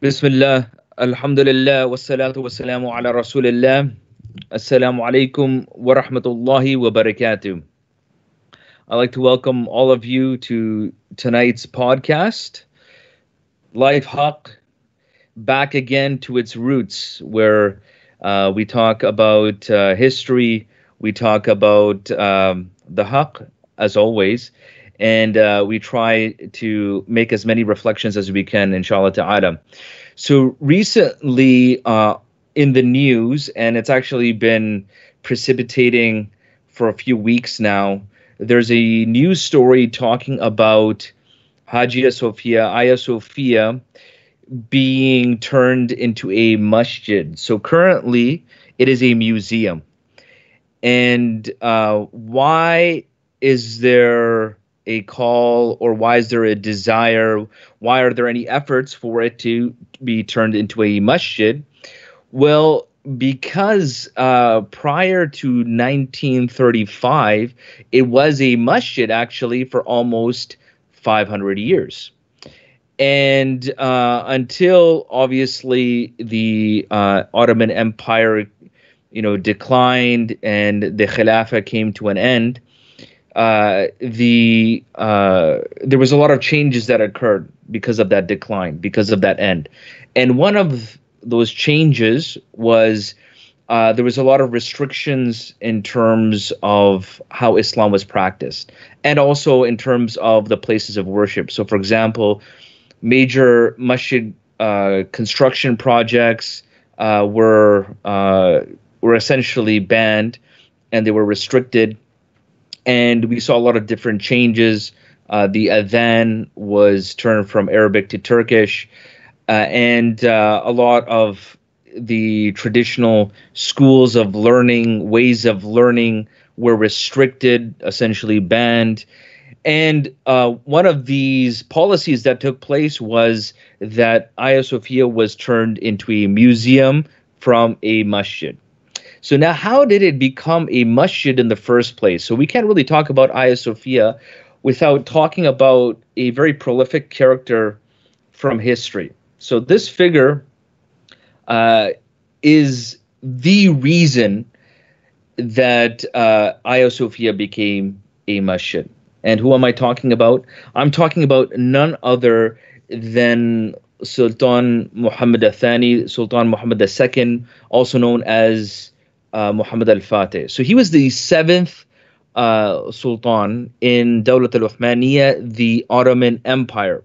Bismillah, Alhamdulillah, wassalatu wassalamu ala Rasulillah. Assalamu alaikum wa rahmatullahi wa barakatuh. I'd like to welcome all of you to tonight's podcast, Life Haqq, back again to its roots, where uh, we talk about uh, history, we talk about um, the Haq, as always, and uh, we try to make as many reflections as we can inshallah to ta'ala so recently uh, in the news, and it's actually been precipitating for a few weeks now, there's a news story talking about Hagia Sophia, Hagia Sophia, being turned into a masjid. So currently, it is a museum. And uh, why is there a call or why is there a desire? Why are there any efforts for it to be turned into a masjid? Well, because uh, prior to 1935, it was a masjid actually for almost 500 years. And uh, until obviously the uh, Ottoman Empire, you know, declined and the Khilafah came to an end, uh, the uh, there was a lot of changes that occurred because of that decline, because of that end, and one of those changes was uh, there was a lot of restrictions in terms of how Islam was practiced, and also in terms of the places of worship. So, for example, major masjid uh, construction projects uh, were were essentially banned, and they were restricted and we saw a lot of different changes. Uh, the adhan was turned from Arabic to Turkish, uh, and uh, a lot of the traditional schools of learning, ways of learning, were restricted, essentially banned. And uh, one of these policies that took place was that Hagia Sophia was turned into a museum from a masjid. So now, how did it become a masjid in the first place? So we can't really talk about Hagia Sophia without talking about a very prolific character from history. So this figure uh, is the reason that uh, Hagia Sophia became a masjid. And who am I talking about? I'm talking about none other than Sultan Muhammad Thani, Sultan Muhammad II, also known as uh, Muhammad al Fatih. So he was the seventh uh, sultan in Dawlat al Uthmaniyya, the Ottoman Empire.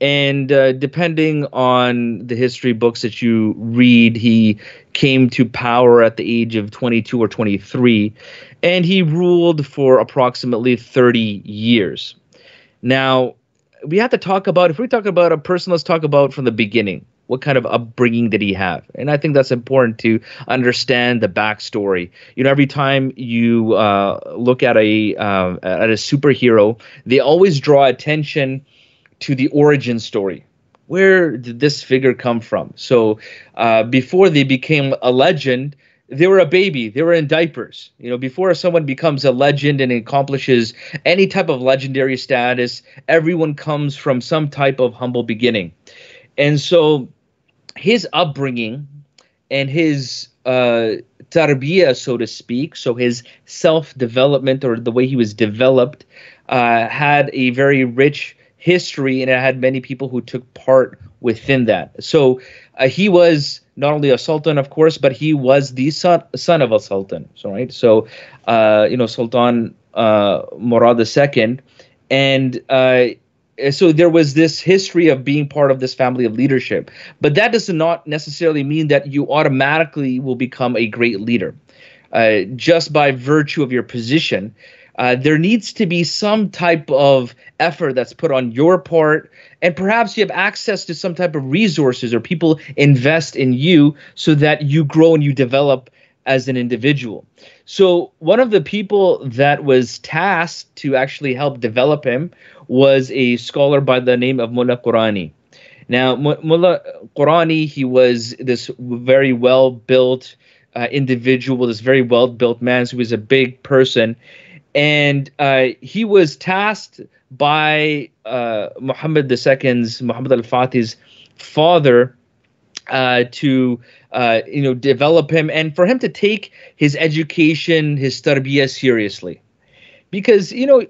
And uh, depending on the history books that you read, he came to power at the age of 22 or 23, and he ruled for approximately 30 years. Now, we have to talk about, if we talk about a person, let's talk about from the beginning what kind of upbringing did he have? And i think that's important to understand the backstory. You know every time you uh, look at a uh, at a superhero they always draw attention to the origin story. Where did this figure come from? So uh, before they became a legend they were a baby. They were in diapers. You know before someone becomes a legend and accomplishes any type of legendary status everyone comes from some type of humble beginning. And so his upbringing and his uh, tarbiyah, so to speak, so his self development or the way he was developed, uh, had a very rich history and it had many people who took part within that. So uh, he was not only a sultan, of course, but he was the son son of a sultan. So right, so uh, you know Sultan uh, Murad II, and uh, so there was this history of being part of this family of leadership. But that does not necessarily mean that you automatically will become a great leader. Uh, just by virtue of your position uh, there needs to be some type of effort that's put on your part. And perhaps you have access to some type of resources or people invest in you so that you grow and you develop as an individual. So, one of the people that was tasked to actually help develop him was a scholar by the name of Mullah Qurani. Now, Mullah Qurani, he was this very well built uh, individual, this very well built man. So he was a big person. And uh, he was tasked by uh, Muhammad II's, Muhammad al Fatih's father uh, to uh, you know develop him and for him to take his education, his tarbiyah seriously, because you know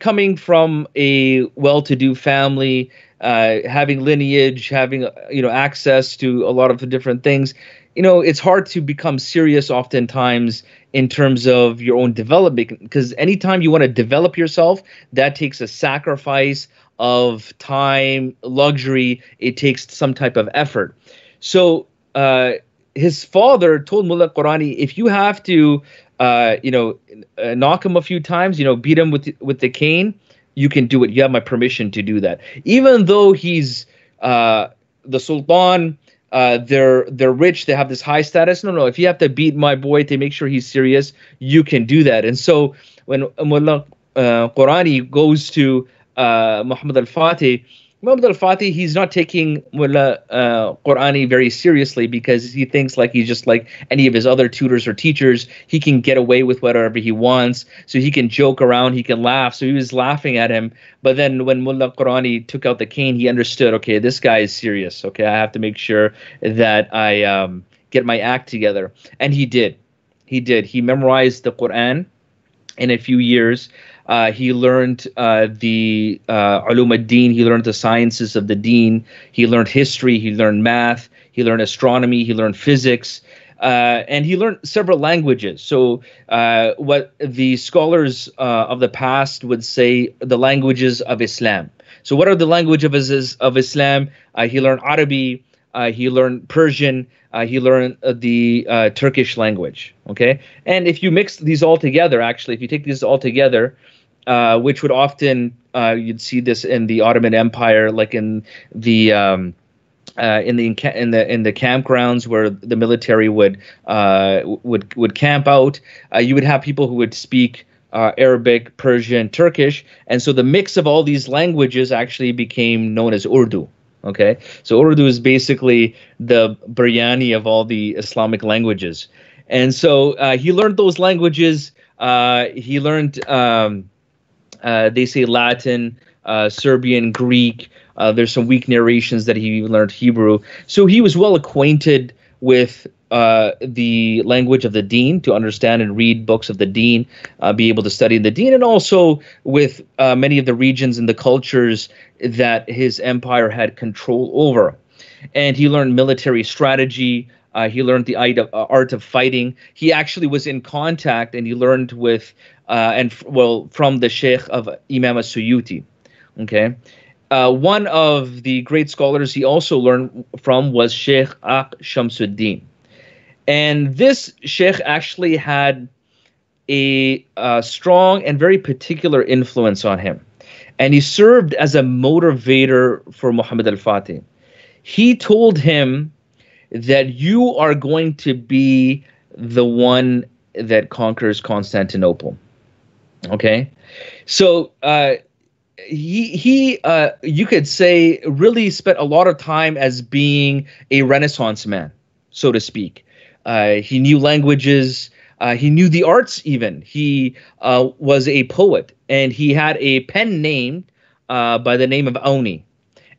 coming from a well-to-do family, uh, having lineage, having you know access to a lot of the different things, you know it's hard to become serious oftentimes in terms of your own development because anytime you want to develop yourself, that takes a sacrifice of time, luxury. It takes some type of effort. So uh, his father told Mullah Qurani, if you have to, uh, you know, uh, knock him a few times, you know, beat him with with the cane, you can do it. You have my permission to do that. Even though he's uh, the sultan, uh, they're they're rich, they have this high status. No, no. If you have to beat my boy to make sure he's serious, you can do that. And so when Mullah uh, Qurani goes to uh, Muhammad al-Fatih, Muhammad al-Fatih, he's not taking Mullah uh, Qurani very seriously because he thinks like he's just like any of his other tutors or teachers. He can get away with whatever he wants, so he can joke around, he can laugh. So he was laughing at him. But then when Mullah Qurani took out the cane, he understood. Okay, this guy is serious. Okay, I have to make sure that I um, get my act together, and he did. He did. He memorized the Quran in a few years. Uh, he learned uh, the uh, ulum ad-din. He learned the sciences of the deen. He learned history. He learned math. He learned astronomy. He learned physics. Uh, and he learned several languages. So, uh, what the scholars uh, of the past would say, the languages of Islam. So, what are the languages of, Islam? Uh, he learned Arabic. Uh, he learned Persian. Uh, he learned the Turkish language. Okay, and if you mix these all together, actually, if you take these all together, uh, which would often uh, you'd see this in the Ottoman Empire, like in the um, uh, in the in the in the campgrounds where the military would uh, would would camp out. Uh, you would have people who would speak. Arabic, Persian, Turkish, and so the mix of all these languages actually became known as Urdu. Okay, so Urdu is basically the biryani of all the Islamic languages, and so he learned those languages. he learned um, uh, they say Latin, uh, Serbian, Greek. Uh, there's some weak narrations that he learned Hebrew. So he was well acquainted with uh, the language of the deen to understand and read books of the deen, uh, be able to study the deen, and also with uh, many of the regions and the cultures that his empire had control over. And he learned military strategy. Uh, he learned the art of, uh, art of fighting. He actually was in contact and he learned with uh, and well from the Sheikh of Imam Suyuti. Okay. Uh, one of the great scholars he also learned from was Sheikh Ak Shamsuddin. And this Sheikh actually had a, a strong and very particular influence on him. And he served as a motivator for Muhammad al Fatih. He told him that you are going to be the one that conquers Constantinople. Okay, so uh, he he uh, you could say really spent a lot of time as being a Renaissance man, so to speak. Uh, he knew languages. Uh, he knew the arts even. He uh, was a poet, and he had a pen name uh, by the name of Auni,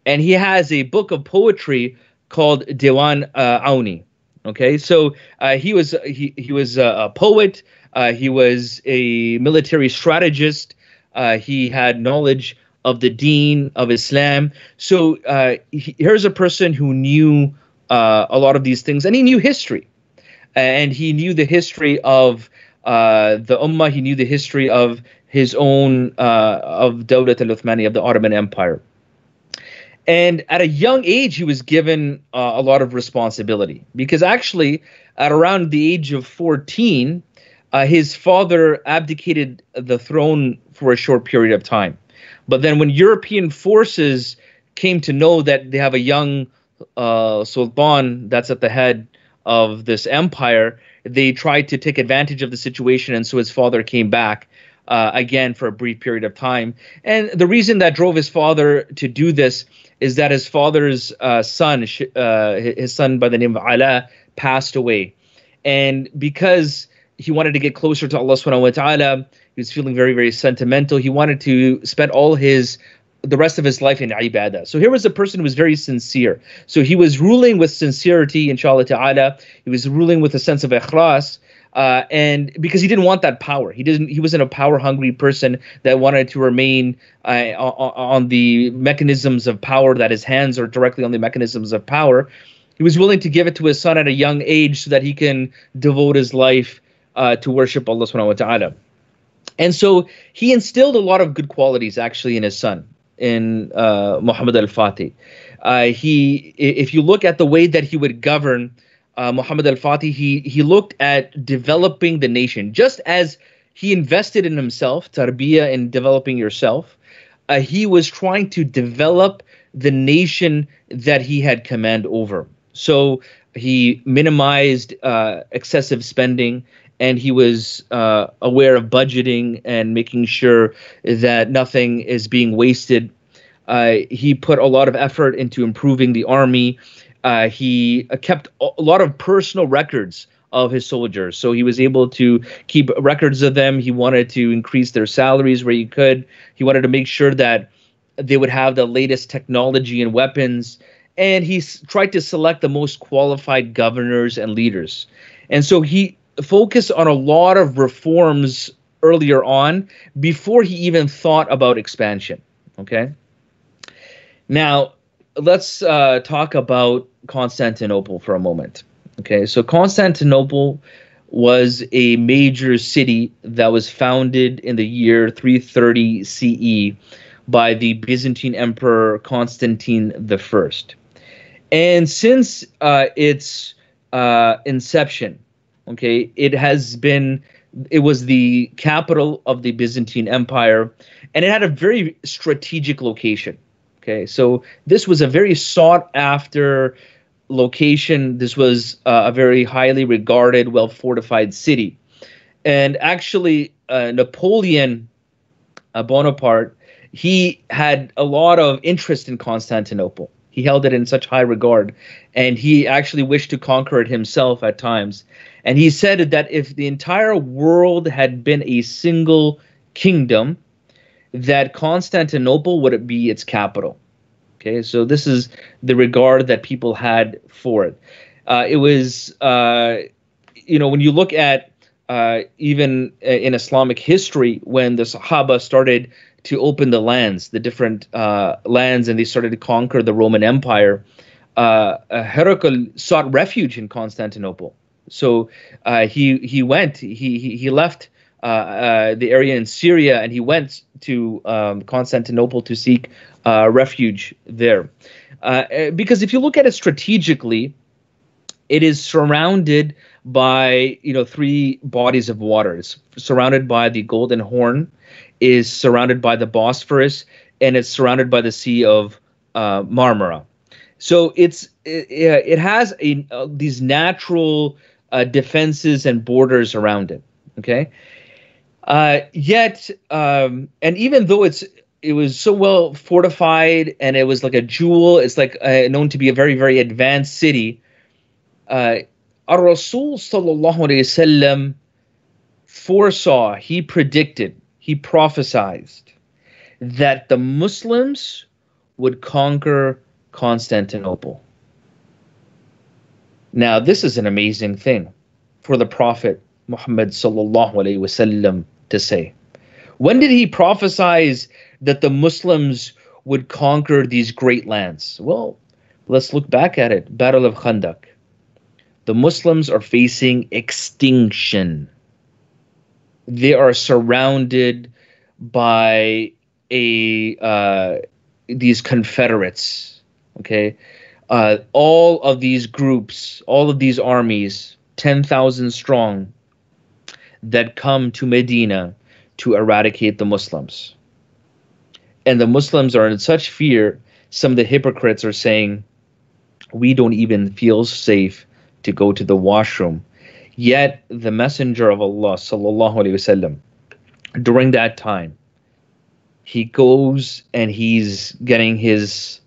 and he has a book of poetry called Diwan uh, Auni. Okay, so uh, he was he he was a poet. Uh, he was a military strategist. Uh, he had knowledge of the deen of Islam. So uh, he, here's a person who knew uh, a lot of these things, and he knew history, and he knew the history of uh, the Ummah. He knew the history of his own uh, of Dawlat al-Uthmani of the Ottoman Empire. And at a young age, he was given a lot of responsibility because actually, at around the age of 14, uh, his father abdicated the throne for a short period of time. But then, when European forces came to know that they have a young uh, sultan that's at the head of this empire, they tried to take advantage of the situation, and so his father came back. Uh, again for a brief period of time. And the reason that drove his father to do this is that his father's uh, son, uh, his son by the name of Ala, passed away. And because he wanted to get closer to Allah subhanahu wa ta'ala. He was feeling very, very sentimental. He wanted to spend all his the rest of his life in ibadah. So here was a person who was very sincere. So he was ruling with sincerity, inshallah ta'ala. He was ruling with a sense of ikhlas. Uh, and because he didn't want that power, he didn't. He wasn't a power-hungry person that wanted to remain uh, on the mechanisms of power. That his hands are directly on the mechanisms of power. He was willing to give it to his son at a young age so that he can devote his life uh, to worship Allah Subhanahu wa Taala. And so he instilled a lot of good qualities actually in his son, in uh, Muhammad al Fatih. Uh, he, if you look at the way that he would govern uh, Muhammad al Fatih, he, he looked at developing the nation just as he invested in himself, tarbiyah, in developing yourself. Uh, he was trying to develop the nation that he had command over. So he minimized uh, excessive spending and he was uh, aware of budgeting and making sure that nothing is being wasted. Uh, he put a lot of effort into improving the army. Uh, he uh, kept a lot of personal records of his soldiers, so he was able to keep records of them. He wanted to increase their salaries where he could. He wanted to make sure that they would have the latest technology and weapons. And he tried to select the most qualified governors and leaders. And so he focus on a lot of reforms earlier on before he even thought about expansion. Okay. Now, let's uh, talk about Constantinople for a moment. Okay. So, Constantinople was a major city that was founded in the year 330 CE by the Byzantine Emperor Constantine I. And since uh, its uh, inception, Okay, it has been it was the capital of the Byzantine Empire, and it had a very strategic location. Okay, so this was a very sought after location. This was uh, a very highly regarded, well fortified city. And actually, uh, Napoleon uh, Bonaparte, he had a lot of interest in Constantinople. He held it in such high regard, and he actually wished to conquer it himself at times. And he said that if the entire world had been a single kingdom, that Constantinople would be its capital. Okay, so this is the regard that people had for it. Uh, it was, uh, you know, when you look at uh, even in Islamic history, when the Sahaba started to open the lands, the different uh, lands, and they started to conquer the Roman Empire, uh, Heraclius sought refuge in Constantinople so uh, he he went he he, he left uh, uh, the area in Syria and he went to um, Constantinople to seek uh, refuge there. Uh, eh, because if you look at it strategically, it is surrounded by you know three bodies of water. It's surrounded by the Golden Horn, is surrounded by the Bosphorus, and it's surrounded by the Sea of uh, Marmara. So it's it, it has a, these natural uh, defenses and borders around it. Okay. Uh, yet, um, and even though it's it was so well fortified and it was like a jewel, it's like uh, known to be a very very advanced city. Uh, Our Rasul sallallahu alaihi wasallam foresaw, he predicted, he prophesied that the Muslims would conquer Constantinople. Now, this is an amazing thing for the Prophet Muhammad to say. When did he prophesize that the Muslims would conquer these great lands? Well, let's look back at it. Battle of Khandaq. The Muslims are facing extinction. They are surrounded by a uh, these Confederates. Okay, uh, all of these groups, all of these armies, 10,000 strong, that come to Medina to eradicate the Muslims. And the Muslims are in such fear, some of the hypocrites are saying, We don't even feel safe to go to the washroom. Yet the Messenger of Allah, sallallahu wasallam, during that time, he goes and he's getting his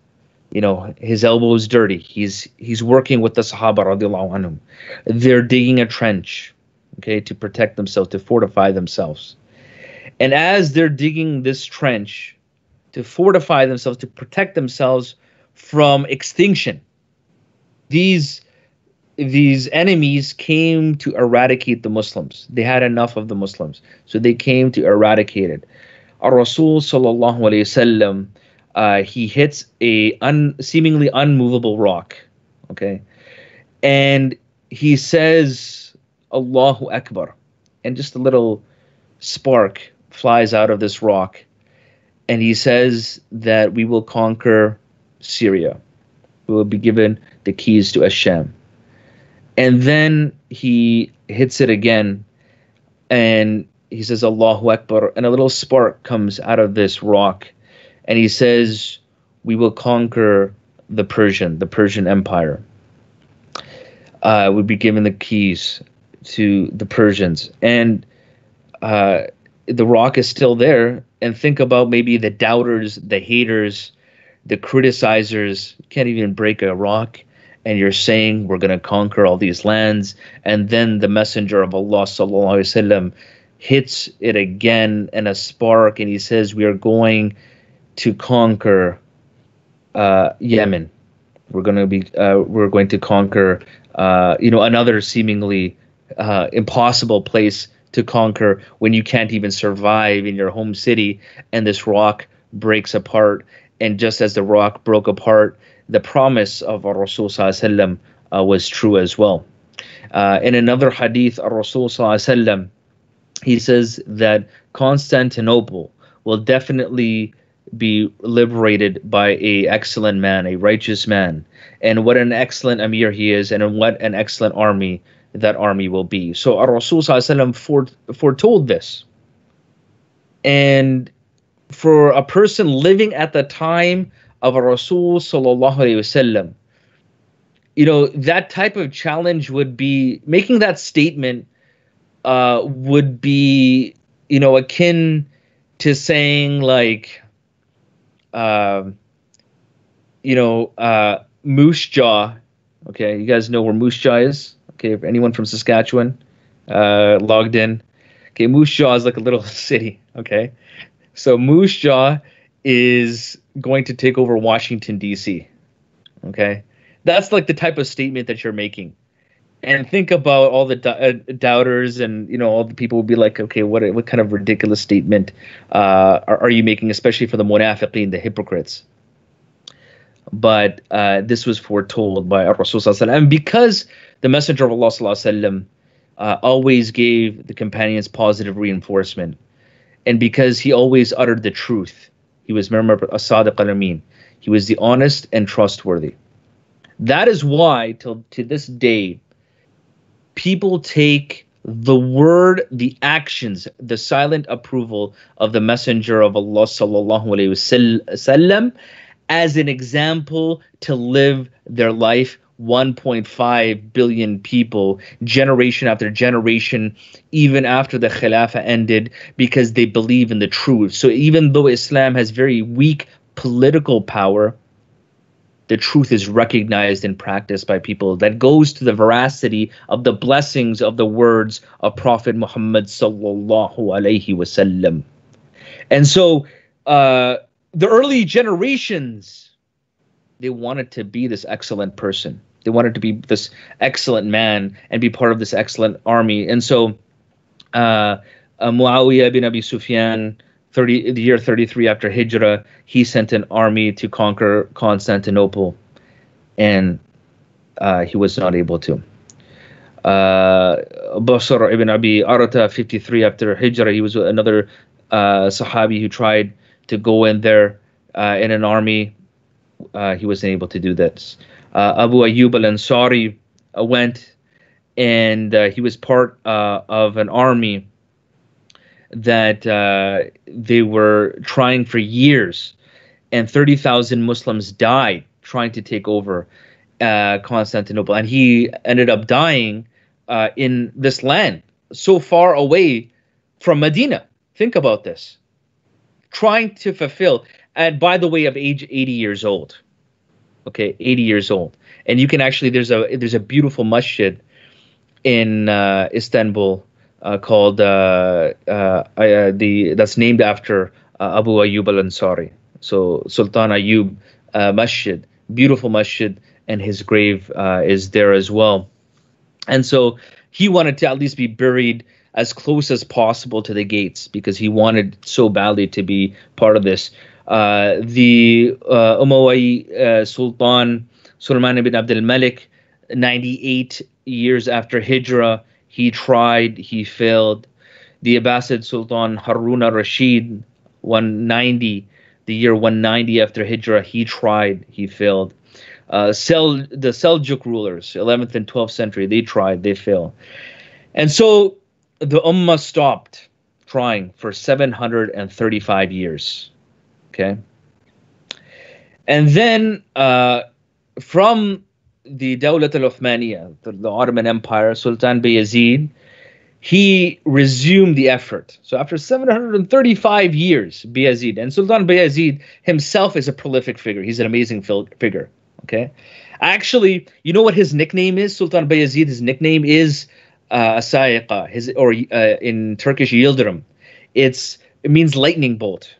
you know his elbow is dirty he's he's working with the sahaba radiallahu anhum they're digging a trench okay to protect themselves to fortify themselves and as they're digging this trench to fortify themselves, to protect themselves from extinction. These these enemies came to eradicate the Muslims. They had enough of the Muslims, so they came to eradicate it. Our Rasul sallallahu alaihi wasallam, uh, he hits a un, seemingly unmovable rock, okay, and he says Allahu Akbar, and just a little spark flies out of this rock, and he says that we will conquer Syria. We will be given the keys to Asham and then he hits it again and he says Allahu Akbar. And a little spark comes out of this rock and he says we will conquer the Persian the Persian Empire. Uh, would be given the keys to the Persians. And uh, the rock is still there. And think about maybe the doubters the haters the criticizers. Can't even break a rock. And you're saying we're going to conquer all these lands. And then the messenger of allah sallallahu alaihi wasallam hits it again in a spark. And he says we are going to conquer uh, yemen we're going to be uh, we're going to conquer uh, you know another seemingly uh, impossible place to conquer when you can't even survive in your home city and this rock breaks apart and just as the rock broke apart the promise of Rasul sallam, uh, was true as well. Uh, in another hadith, Rasul sallam, he says that Constantinople will definitely be liberated by a excellent man, a righteous man, and what an excellent emir he is, and what an excellent army that army will be. So our Rasul foretold this, and for a person living at the time of a Rasul wasallam, you know, that type of challenge would be making that statement uh, would be, you know, akin to saying like, uh, you know, uh, Moose Jaw. Okay, you guys know where Moose Jaw is. Okay, if anyone from Saskatchewan uh, logged in. Okay, Moose Jaw is like a little city. Okay, so Moose Jaw is going to take over Washington D.C. Okay, that's like the type of statement that you're making. And think about all the do- uh, doubters, and you know all the people will be like, okay, what what kind of ridiculous statement uh, are, are you making, especially for the munafiqeen, the hypocrites? But uh, this was foretold by Rasul and because the Messenger of Allah sallam, uh, always gave the companions positive reinforcement, and because he always uttered the truth, he was remember as-sadiq al-amin. He was the honest and trustworthy. That is why till to this day people take the word, the actions, the silent approval of the Messenger of Allah sallallahu alaihi wasallam as an example to live their life 1.5 billion people, generation after generation, even after the Khilafah ended, because they believe in the truth. So even though Islam has very weak political power, the truth is recognized and practiced by people. That goes to the veracity of the blessings of the words of Prophet Muhammad sallallahu alaihi wasallam. And so, uh, the early generations, they wanted to be this excellent person they wanted to be this excellent man and be part of this excellent army. And so, uh, uh, Muawiyah bin Abi Sufyan, 30, the year 33 after Hijrah, he sent an army to conquer Constantinople, and uh, he was not able to. Uh, Basr ibn Abi Arata, 53 after Hijrah, he was another uh, Sahabi who tried to go in there uh, in an army. Uh, he wasn't able to do this uh, Abu Ayyub al Ansari went and he was part of an army that uh, they were trying for years, and 30,000 Muslims died trying to take over uh, Constantinople. And he ended up dying in this land so far away from Medina. Think about this. Trying to fulfill, and by the way, of age 80 years old okay 80 years old and you can actually there's a there's a beautiful masjid in uh, istanbul uh, called uh, uh, uh the that's named after uh, abu ayyub al-ansari So Sultan Ayub uh, Masjid, beautiful masjid, and his grave is there as well. And so he wanted to at least be buried as close as possible to the gates because he wanted so badly to be part of this. The uh, Sultan Sulaiman ibn Abdul Malik, 98 years after Hijrah, he tried, he failed. The Abbasid Sultan Harun al-Rashid, 190, the year 190 after Hijrah, he tried, he failed. Uh, Sel, the Seljuk rulers, 11th and 12th century, they tried, they failed. And so the Ummah stopped trying for 735 years. Okay. And then uh, from the Dawlat al Uthmaniyah, the, the Ottoman Empire, Sultan Bayezid, he resumed the effort. So after 735 years, Bayezid, and Sultan Bayezid himself is a prolific figure. He's an amazing figure. Okay. Actually, you know what his nickname is? Sultan Bayezid, his nickname is uh, his or uh, in Turkish Yildirim. It's it means lightning bolt.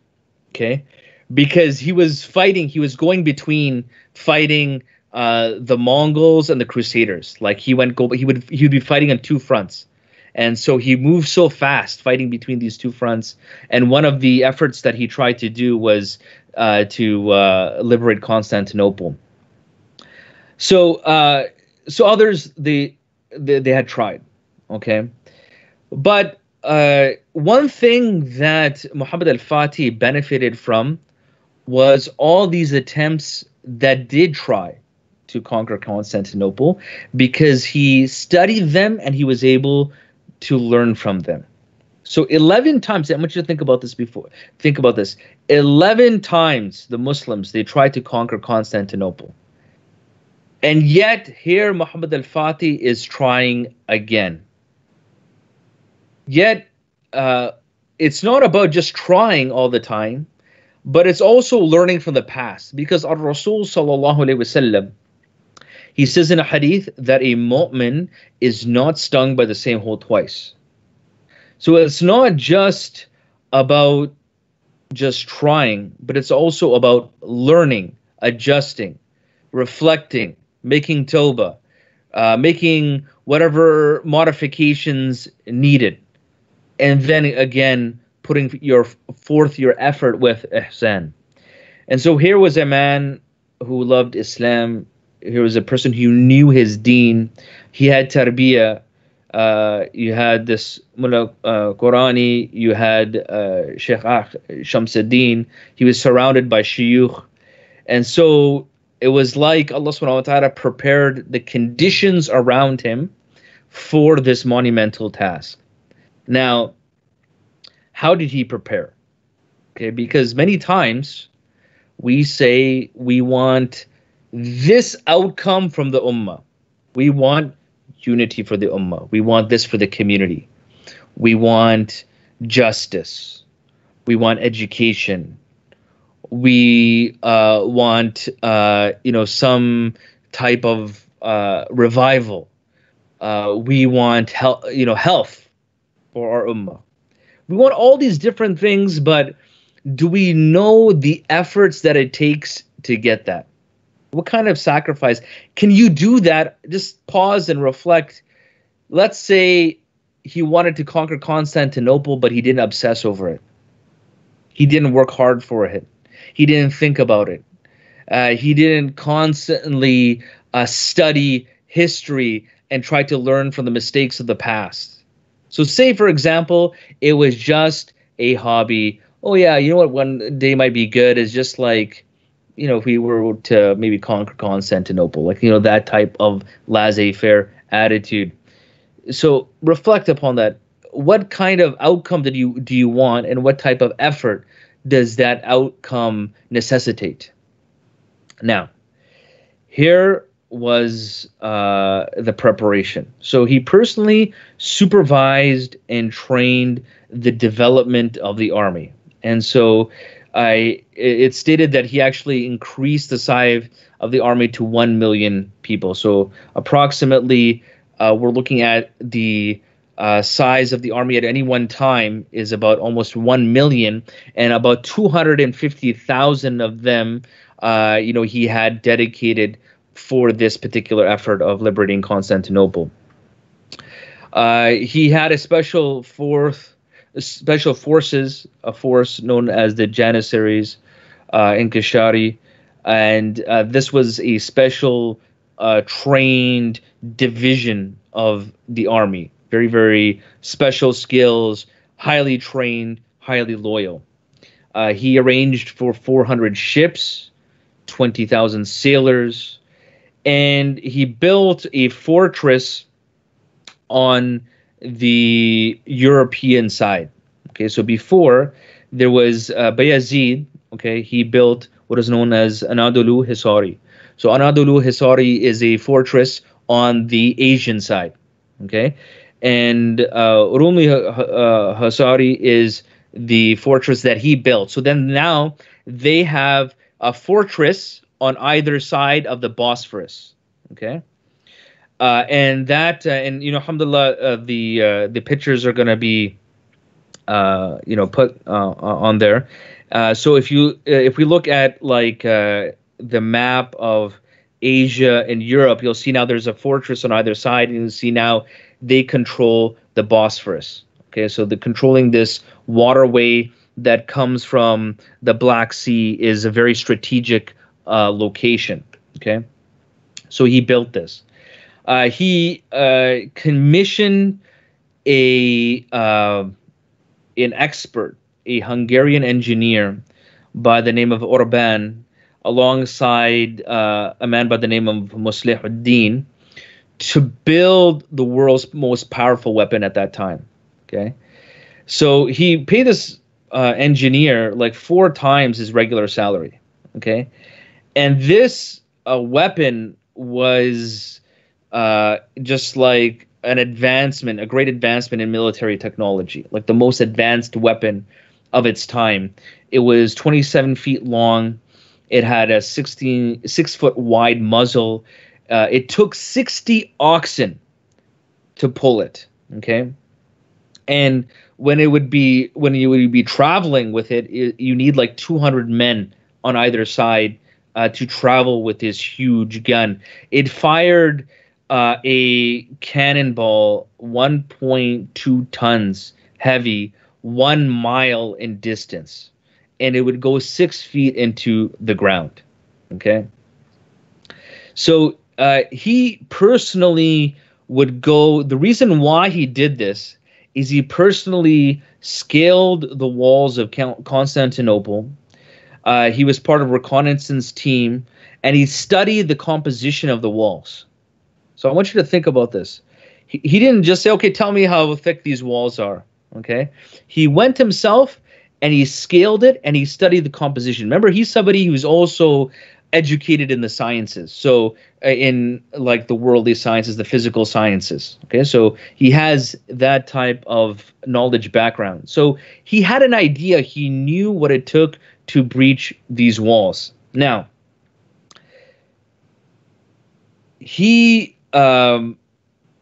Okay. Because he was fighting, he was going between fighting uh, the Mongols and the Crusaders. Like he went go, he would he would be fighting on two fronts, and so he moved so fast, fighting between these two fronts. And one of the efforts that he tried to do was uh, to uh, liberate Constantinople. So uh, so others they, they they had tried, okay, but uh, one thing that Muhammad al-Fatih benefited from was all these attempts that did try to conquer Constantinople because he studied them and he was able to learn from them. So 11 times, I want you to think about this before. Think about this. 11 times the Muslims, they tried to conquer Constantinople. And yet here Muhammad al-Fatih is trying again. Yet uh, it's not about just trying all the time, but it's also learning from the past because our Rasul sallallahu alaihi wasallam he says in a hadith that a mu'min is not stung by the same hole twice. So it's not just about just trying, but it's also about learning, adjusting, reflecting, making toba, uh, making whatever modifications needed, and then again putting your forth your effort with ihsan. And so here was a man who loved Islam he was a person who knew his deen. He had tarbiyah. Uh, you had this Mullah uh, Qurani, you had uh, Sheikh Shamsuddin. He was surrounded by shuyukh. And so it was like Allah subhanahu wa ta'ala prepared the conditions around him for this monumental task. Now, how did he prepare? Okay, because many times we say we want this outcome from the ummah. We want unity for the ummah. We want this for the community. We want justice. We want education. We uh, want uh, you know some type of uh, revival. Uh, we want health, you know, health for our ummah. We want all these different things, but do we know the efforts that it takes to get that? What kind of sacrifice can you do that? Just pause and reflect. Let's say he wanted to conquer Constantinople, but he didn't obsess over it. He didn't work hard for it. He didn't think about it. Uh, he didn't constantly uh, study history and try to learn from the mistakes of the past. So, say for example, it was just a hobby. Oh yeah, you know what? One day might be good. Is just like you know, if we were to maybe conquer Constantinople, like, you know, that type of laissez faire attitude. So reflect upon that. What kind of outcome did you do you want and what type of effort does that outcome necessitate? Now, here was uh, the preparation. So he personally supervised and trained the development of the army. And so I it stated that he actually increased the size of the army to one million people. So approximately, uh, we're looking at the uh, size of the army at any one time is about almost 1 million, and about 250,000 of them, uh, you know, he had dedicated for this particular effort of liberating Constantinople. Uh, he had a special fourth, special forces, a force known as the Janissaries uh, in Kashari, and uh, this was a special uh, trained division of the army. Very, very special skills, highly trained, highly loyal. Uh, he arranged for 400 ships, 20,000 sailors, and he built a fortress on the European side. Okay, so before there was uh, Bayazid, okay, he built what is known as Anadolu Hisari. So Anadolu Hisari is a fortress on the Asian side, okay, and uh, uh, Hisari is the fortress that he built. So then now they have a fortress on either side of the Bosphorus, okay. Uh, and that uh, and you know alhamdulillah uh, the uh, the pictures are going to be uh, you know put uh, on there. So if you if we look at like the map of asia and europe you'll see now there's a fortress on either side and you'll see now they control the bosphorus. Okay so the controlling this waterway that comes from the black sea is a very strategic location. Okay so he built this uh, he uh, commissioned a uh, an expert, a Hungarian engineer by the name of Orban, alongside uh, a man by the name of Muslihuddin, to build the world's most powerful weapon at that time. Okay, so he paid this uh, engineer like four times his regular salary. Okay, and this uh, weapon was uh, just like an advancement, a great advancement in military technology, like the most advanced weapon of its time. It was 27 feet long. It had a 16, six foot wide muzzle. Uh, it took 60 oxen to pull it. Okay. And when it would be, when you would be traveling with it, it you need like 200 men on either side uh, to travel with this huge gun. It fired uh, a cannonball 1.2 tons heavy, one mile in distance, and it would go six feet into the ground. Okay. So uh, he personally would go. The reason why he did this is he personally scaled the walls of Constantinople. Uh, he was part of reconnaissance team, and he studied the composition of the walls. So I want you to think about this. He, he didn't just say, okay, tell me how thick these walls are. Okay. He went himself and he scaled it and he studied the composition. Remember, he's somebody who's also educated in the sciences. So uh, in like the worldly sciences, the physical sciences. Okay. So he has that type of knowledge background. So he had an idea. He knew what it took to breach these walls. Now, he um,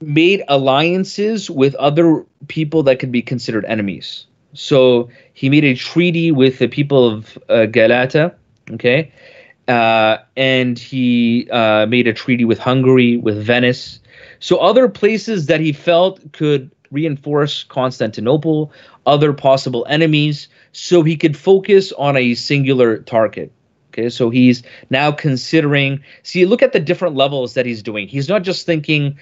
made alliances with other people that could be considered enemies. So he made a treaty with the people of uh, Galata, okay, uh, and he uh, made a treaty with Hungary, with Venice. So other places that he felt could reinforce Constantinople, other possible enemies, so he could focus on a singular target. Okay, so he's now considering. See, look at the different levels that he's doing. He's not just thinking.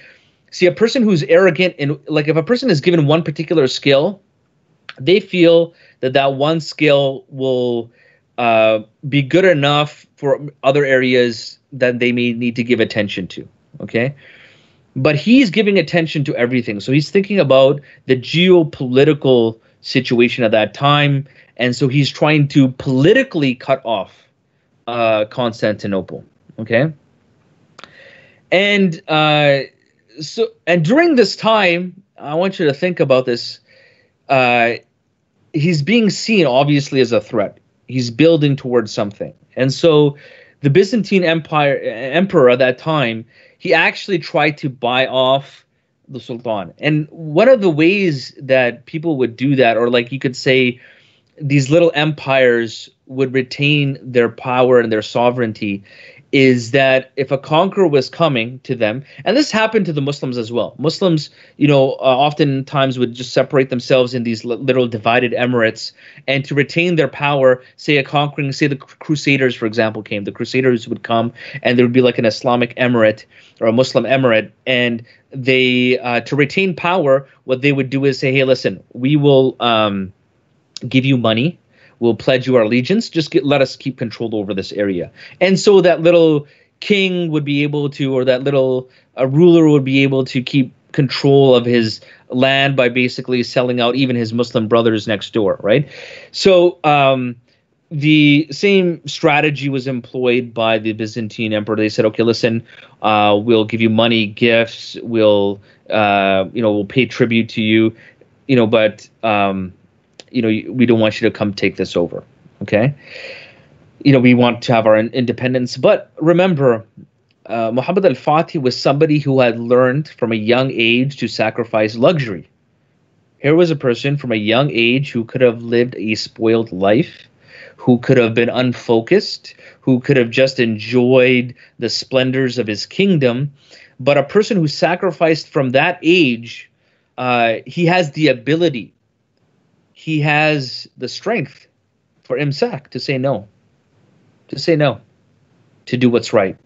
See, a person who's arrogant and like if a person is given one particular skill, they feel that that one skill will uh, be good enough for other areas that they may need to give attention to. Okay, but he's giving attention to everything. So he's thinking about the geopolitical situation at that time, and so he's trying to politically cut off uh, Constantinople. Okay, and uh, so and during this time, I want you to think about this. Uh, he's being seen obviously as a threat. He's building towards something, and so the Byzantine Empire emperor at that time he actually tried to buy off the sultan. And one of the ways that people would do that, or like you could say, these little empires would retain their power and their sovereignty is that if a conqueror was coming to them, and this happened to the Muslims as well. Muslims, you know, uh, oftentimes would just separate themselves in these little divided emirates, and to retain their power, say a conquering, say the Crusaders, for example, came. The Crusaders would come, and there would be like an Islamic emirate or a Muslim emirate, and they, uh, to retain power, what they would do is say, hey, listen, we will um, give you money We'll pledge you our allegiance. Just get, let us keep control over this area. And so that little king would be able to, or that little uh, ruler would be able to keep control of his land by basically selling out even his Muslim brothers next door, right? So um, the same strategy was employed by the Byzantine emperor. They said, okay, listen, uh, we'll give you money, gifts, we'll, uh, you know, we'll pay tribute to you, you know, but um, you know, we don't want you to come take this over. Okay. You know, we want to have our independence. But remember, uh, Muhammad al Fatih was somebody who had learned from a young age to sacrifice luxury. Here was a person from a young age who could have lived a spoiled life, who could have been unfocused, who could have just enjoyed the splendors of his kingdom. But a person who sacrificed from that age, uh, he has the ability he has the strength for imsak to say no, to say no, to do what's right.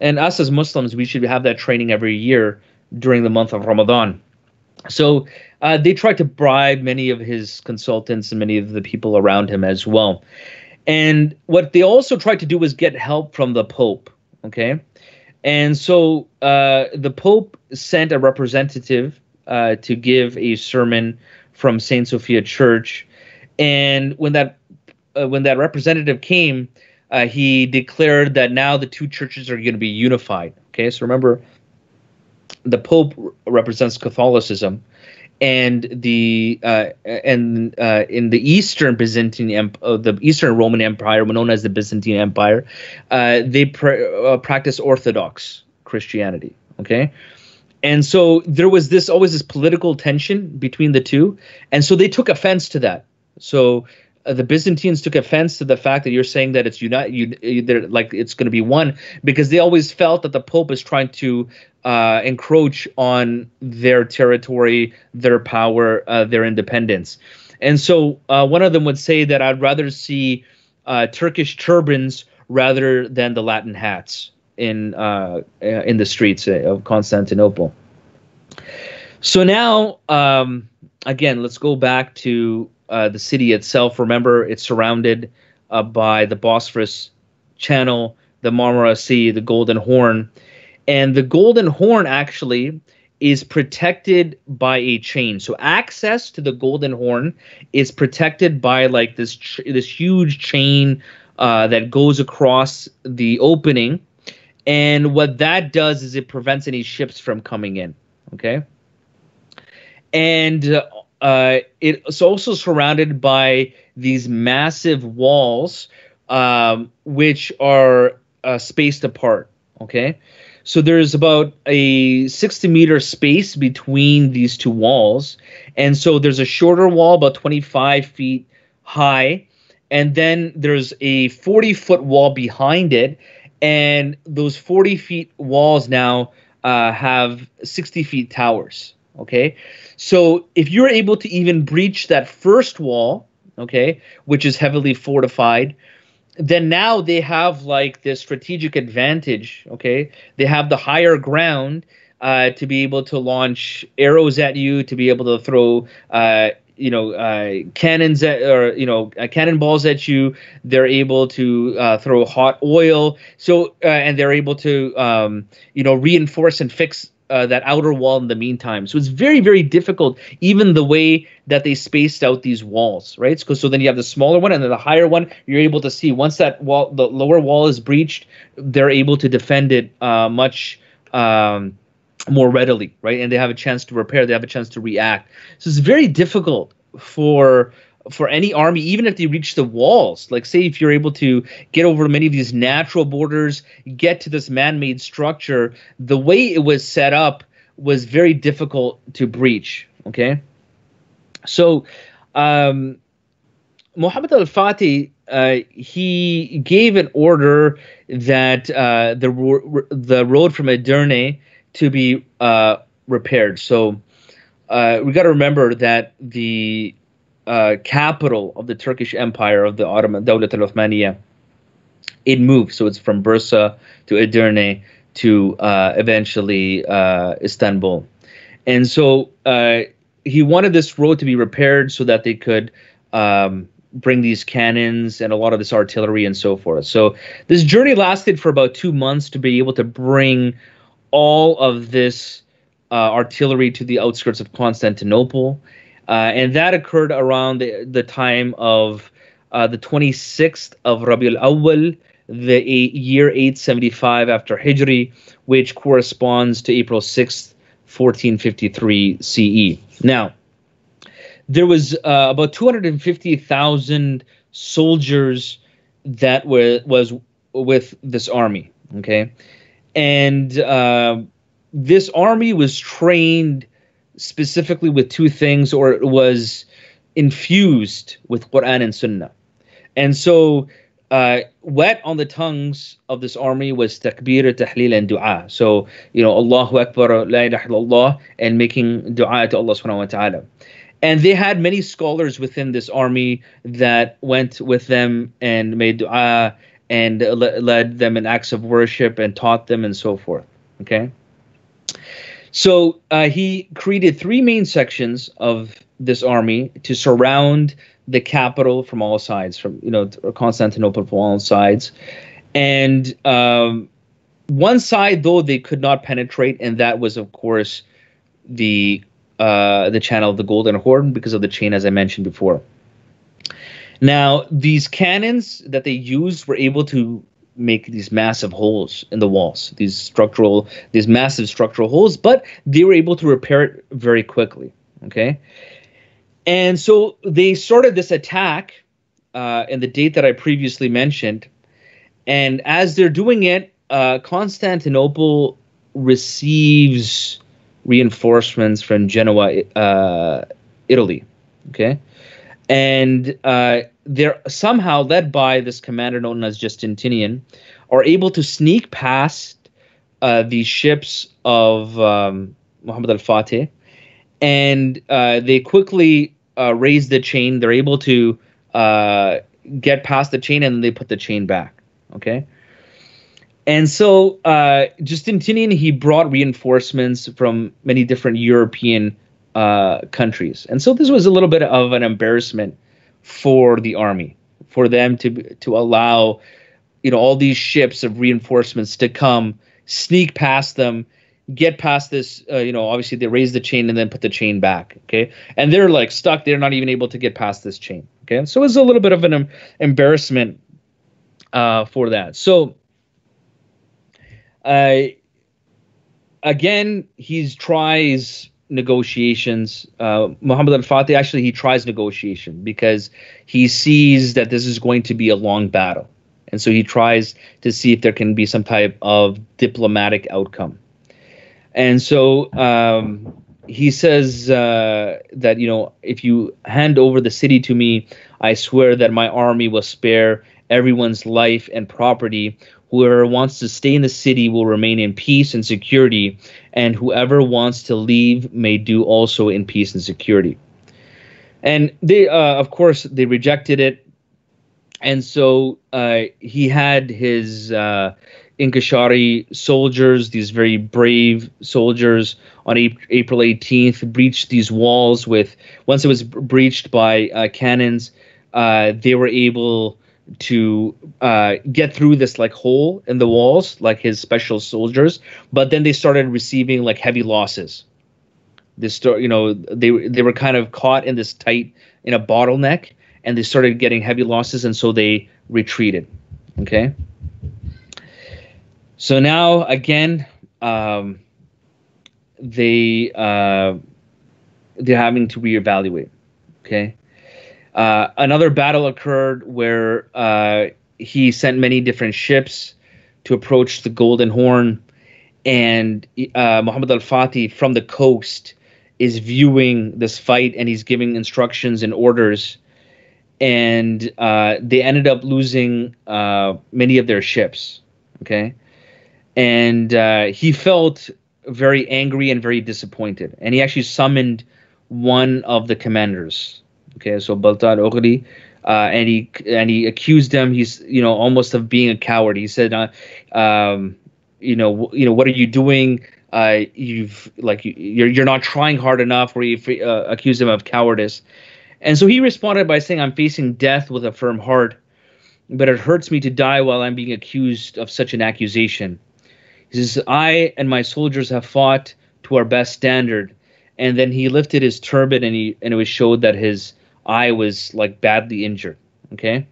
And us as Muslims, we should have that training every year during the month of Ramadan. So uh, they tried to bribe many of his consultants and many of the people around him as well. And what they also tried to do was get help from the Pope. Okay. And so uh, the Pope sent a representative uh, to give a sermon from Saint Sophia Church, and when that uh, when that representative came, uh, he declared that now the two churches are going to be unified. Okay, so remember, the Pope represents Catholicism, and the uh, and uh, in the Eastern Byzantine Emp- uh, the Eastern Roman Empire, known as the Byzantine Empire, uh, they pr- uh, practice Orthodox Christianity. Okay, and so there was this always this political tension between the two. And so they took offense to that. So uh, the byzantines took offense to the fact that you're saying that it's unite you they're like it's going to be one because they always felt that the pope is trying to uh, encroach on their territory their power uh, their independence. And so uh, one of them would say that i'd rather see uh, turkish turbans rather than the latin hats in uh, in the streets of Constantinople. So now, um, again, let's go back to uh, the city itself. Remember, it's surrounded uh, by the Bosphorus Channel, the Marmara Sea, the Golden Horn, and the Golden Horn actually is protected by a chain. So access to the Golden Horn is protected by like this ch- this huge chain uh, that goes across the opening and what that does is it prevents any ships from coming in. Okay. And uh, it's also surrounded by these massive walls, um, which are uh, spaced apart. Okay. So there's about a 60 meter space between these two walls. And so there's a shorter wall, about 25 feet high. And then there's a 40 foot wall behind it and those 40 feet walls now uh, have 60 feet towers okay? So if you're able to even breach that first wall okay which is heavily fortified then now they have like this strategic advantage okay? They have the higher ground uh, to be able to launch arrows at you to be able to throw uh, you know uh, cannons at, or you know uh, cannonballs at you. They're able to uh, throw hot oil. So uh, and they're able to um, you know reinforce and fix uh, that outer wall in the meantime. So it's very, very difficult, even the way that they spaced out these walls, right? So, so then you have the smaller one and then the higher one. You're able to see once that wall, the lower wall is breached, they're able to defend it uh, much um, more readily, right? And they have a chance to repair, they have a chance to react. So it's very difficult for for any army, even if they reach the walls. Like, say, if you're able to get over many of these natural borders, get to this man-made structure, the way it was set up was very difficult to breach. Okay, so um, Muhammad al Fatih uh, he gave an order that uh, the the road from Edirne to be uh, repaired. So uh, we got to remember that the uh, capital of the Turkish Empire of the Ottoman Dawlat al it moved. So it's from Bursa to Edirne to uh, eventually Istanbul, and so he wanted this road to be repaired so that they could. Um, bring these cannons and a lot of this artillery and so forth. So this journey lasted for about two months to be able to bring all of this uh, artillery to the outskirts of Constantinople. Uh, and that occurred around the, the time of uh, the 26th of Rabiul Awwal, the eight, year 875 after Hijri, which corresponds to April 6th, 1453 CE. Now, there was uh, about 250,000 soldiers that were was with this army. Okay, and uh, this army was trained specifically with two things, or it was infused with Quran and Sunnah, and so. Uh, wet on the tongues of this army was takbir, tahleel, and dua. So, you know, Allahu Akbar, la ilaha illallah, and making dua to Allah subhanahu wa ta'ala and they had many scholars within this army that went with them and made dua and le- led them in acts of worship and taught them and so forth. Okay. So uh, he created three main sections of this army to surround the capital from all sides, from you know Constantinople from all sides, and um, one side though they could not penetrate, and that was of course the uh, the channel of the Golden Horn because of the chain, as I mentioned before. Now, these cannons that they used were able to make these massive holes in the walls, these structural, these massive structural holes, but they were able to repair it very quickly. Okay. And so they started this attack uh, in the date that I previously mentioned. And as they're doing it, uh, Constantinople receives reinforcements from Genoa, uh, Italy. Okay, and uh, they're somehow led by this commander known as Justinian, are able to sneak past uh, the ships of um, Muhammad al-Fatih, and uh, they quickly uh, raise the chain. They're able to uh, get past the chain, and then they put the chain back. Okay. And so uh, Justinian, he brought reinforcements from many different European uh, countries. And so this was a little bit of an embarrassment for the army, for them to to allow, you know, all these ships of reinforcements to come, sneak past them, get past this. Uh, you know, obviously they raise the chain and then put the chain back. Okay, and they're like stuck. They're not even able to get past this chain. Okay, and so it's a little bit of an embarrassment uh, for that. So uh, again, he tries negotiations. Uh, Muhammad al Fatih actually he tries negotiation because he sees that this is going to be a long battle, and so he tries to see if there can be some type of diplomatic outcome. And so um, he says uh, that you know if you hand over the city to me, I swear that my army will spare everyone's life and property Whoever wants to stay in the city will remain in peace and security, and whoever wants to leave may do also in peace and security. And they, uh, of course, they rejected it, and so uh, he had his uh, Inkishari soldiers, these very brave soldiers, on April 18th, breached these walls with. Once it was breached by uh, cannons, uh, they were able to uh, get through this like hole in the walls, like his special soldiers. But then they started receiving like heavy losses. This start, you know, they they were kind of caught in this tight in a bottleneck, and they started getting heavy losses, and so they retreated. Okay. So now again, um, they uh, they're having to reevaluate. Okay. Uh, another battle occurred where uh, he sent many different ships to approach the Golden Horn, and uh, Muhammad al Fatih from the coast is viewing this fight and he's giving instructions and orders. And uh, they ended up losing uh, many of their ships. Okay. And he felt very angry and very disappointed. And he actually summoned one of the commanders. Okay. So Baltar Ughri. Uh, and he and he accused them. He's you know almost of being a coward. He said, uh, um, you know, you know, what are you doing? Uh, you've like you're you're not trying hard enough. Where you uh, accuse him of cowardice, and so he responded by saying, "I'm facing death with a firm heart, but it hurts me to die while I'm being accused of such an accusation." He says, "I and my soldiers have fought to our best standard," and then he lifted his turban and he and it was showed that his eye was like badly injured. Okay,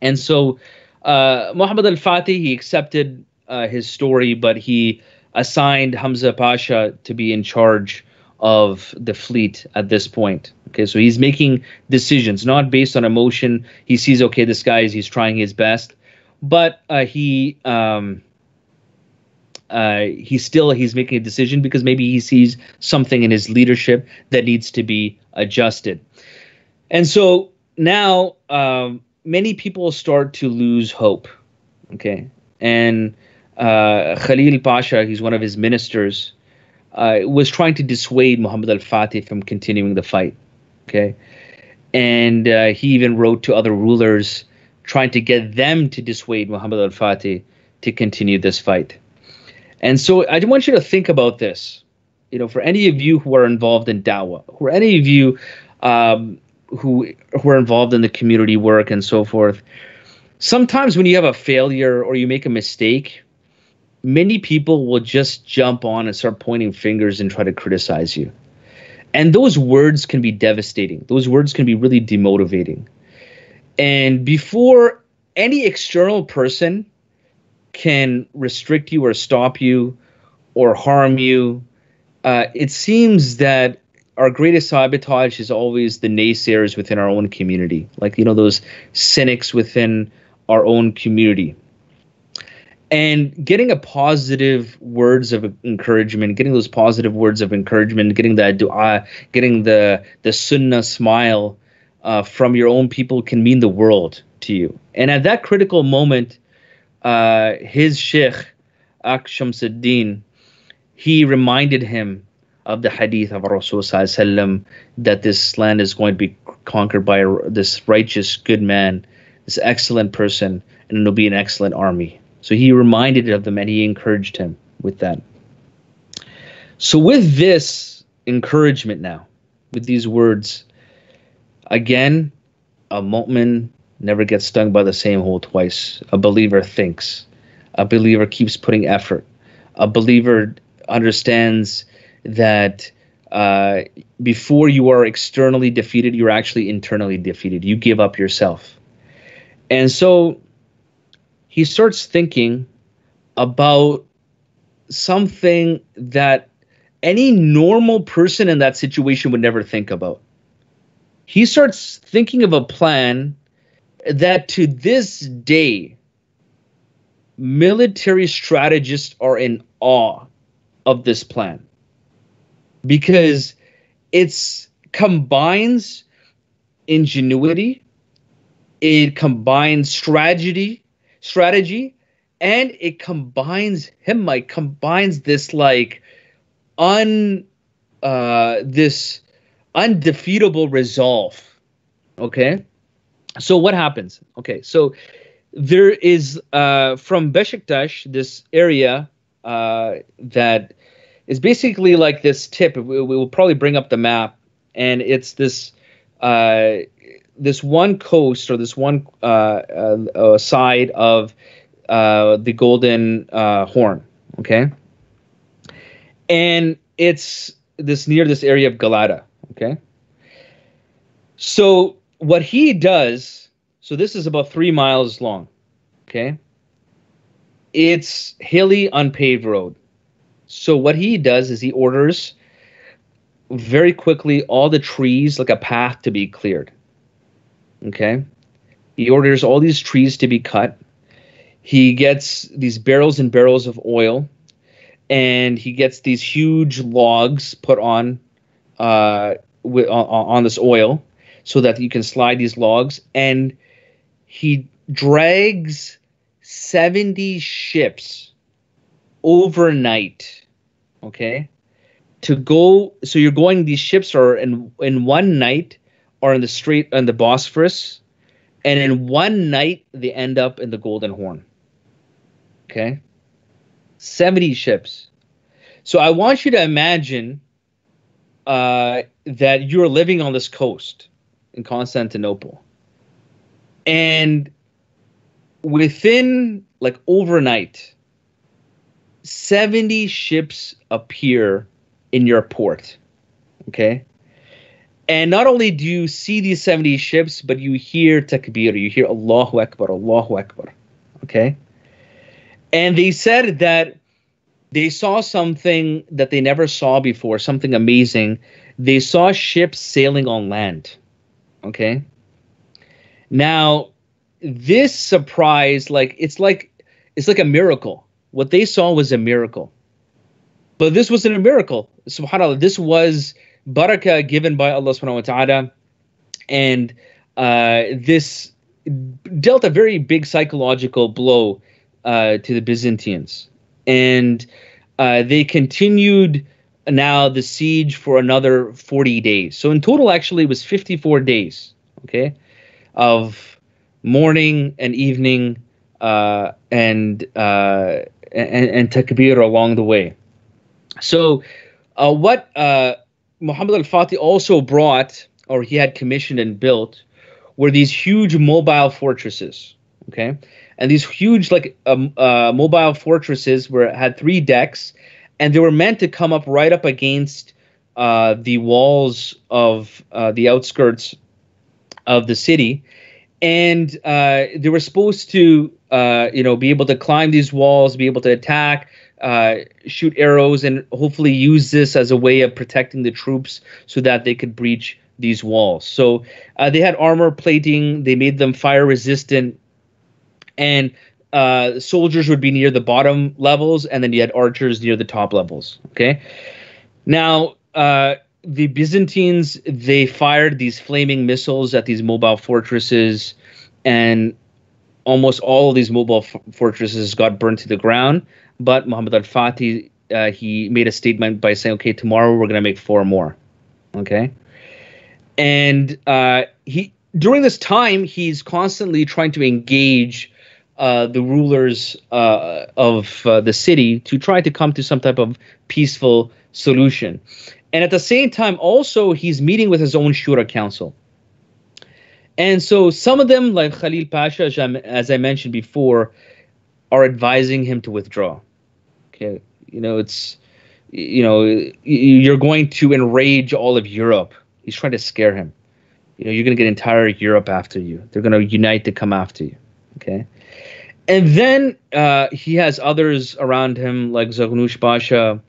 and so uh, Muhammad al Fatih he accepted uh, his story, but he assigned Hamza Pasha to be in charge of the fleet at this point. Okay, so he's making decisions not based on emotion. He sees, okay, this guy is he's trying his best, but uh, he um, uh, he's still he's making a decision because maybe he sees something in his leadership that needs to be adjusted. And so now um, many people start to lose hope. Okay, and uh, Khalil Pasha, he's one of his ministers, uh, was trying to dissuade Muhammad al Fatih from continuing the fight. Okay. And uh, he even wrote to other rulers trying to get them to dissuade Muhammad al Fatih to continue this fight. And so I want you to think about this. You know, for any of you who are involved in dawah, are any of you um, who who are involved in the community work and so forth, sometimes when you have a failure or you make a mistake, many people will just jump on and start pointing fingers and try to criticize you. And those words can be devastating. Those words can be really demotivating. And before any external person can restrict you or stop you or harm you, uh, it seems that our greatest sabotage is always the naysayers within our own community, like, you know, those cynics within our own community. And getting a positive words of encouragement getting those positive words of encouragement getting that dua getting the the sunnah smile uh, from your own people can mean the world to you. And at that critical moment uh, his sheikh Ak Shamsuddin he reminded him of the hadith of Rasul that this land is going to be conquered by this righteous good man this excellent person and it'll be an excellent army so he reminded of them and he encouraged him with that. So, with this encouragement now, with these words, again, a mu'min never gets stung by the same hole twice. A believer thinks, a believer keeps putting effort, a believer understands that uh, before you are externally defeated, you're actually internally defeated. You give up yourself. And so he starts thinking about something that any normal person in that situation would never think about. He starts thinking of a plan that to this day, military strategists are in awe of this plan because it's combines ingenuity, it combines strategy, strategy and it combines him like combines this like un uh this undefeatable resolve okay? So what happens? Okay so there is uh from Besiktas this area uh that is basically like this tip we, will probably bring up the map and it's this uh this one coast or this one uh, uh side of uh, the Golden uh, Horn, okay, and it's this near this area of Galata, okay. So what he does, so this is about three miles long, okay. It's hilly, unpaved road. So what he does is he orders very quickly all the trees like a path to be cleared Okay. He orders all these trees to be cut. He gets these barrels and barrels of oil. and he gets these huge logs put on uh, with, on, on this oil so that you can slide these logs and he drags 70 ships overnight okay? To go so you're going these ships are in in one night are in the strait in the bosphorus and in one night they end up in the golden horn okay? 70 ships. So i want you to imagine uh, that you're living on this coast in Constantinople. And within like overnight, 70 ships appear in your port. Okay. And not only do you see these 70 ships, but you hear takbir, you hear Allahu Akbar, Allahu Akbar. Okay. And they said that they saw something that they never saw before, something amazing. They saw ships sailing on land. Okay. Now, this surprise, like it's like it's like a miracle. What they saw was a miracle. But this wasn't a miracle. Subhanallah. This was barakah given by Allah subhanahu wa ta'ala. And uh, this dealt a very big psychological blow uh, to the Byzantines and uh, they continued now the siege for another 40 days. So in total, actually, it was 54 days, okay, of morning and evening uh, and, uh, and and takbir along the way. So uh, what uh, Muhammad al-Fatih also brought, or he had commissioned and built, were these huge mobile fortresses, okay? and these huge like um, uh, mobile fortresses were had three decks, and they were meant to come up right up against uh, the walls of uh, the outskirts of the city, and uh, they were supposed to uh, you know be able to climb these walls, be able to attack. Uh, shoot arrows and hopefully use this as a way of protecting the troops so that they could breach these walls. So they had armor plating. They made them fire resistant and uh, soldiers would be near the bottom levels, and then you had archers near the top levels. Okay, now uh, the Byzantines they fired these flaming missiles at these mobile fortresses, and almost all of these mobile f- fortresses got burned to the ground. But Muhammad al-Fatih uh, he made a statement by saying, "Okay, tomorrow we're going to make four more." Okay, and uh, he during this time he's constantly trying to engage uh, the rulers uh, of uh, the city to try to come to some type of peaceful solution. And at the same time, also, he's meeting with his own Shura council. And so some of them, like Khalil Pasha, as I mentioned before, are advising him to withdraw. Okay, you know, it's, you know, you're going to enrage all of Europe. He's trying to scare him. You know, you're going to get entire Europe after you. They're going to unite to come after you. Okay and then uh, he has others around him like Zaghnush Pasha,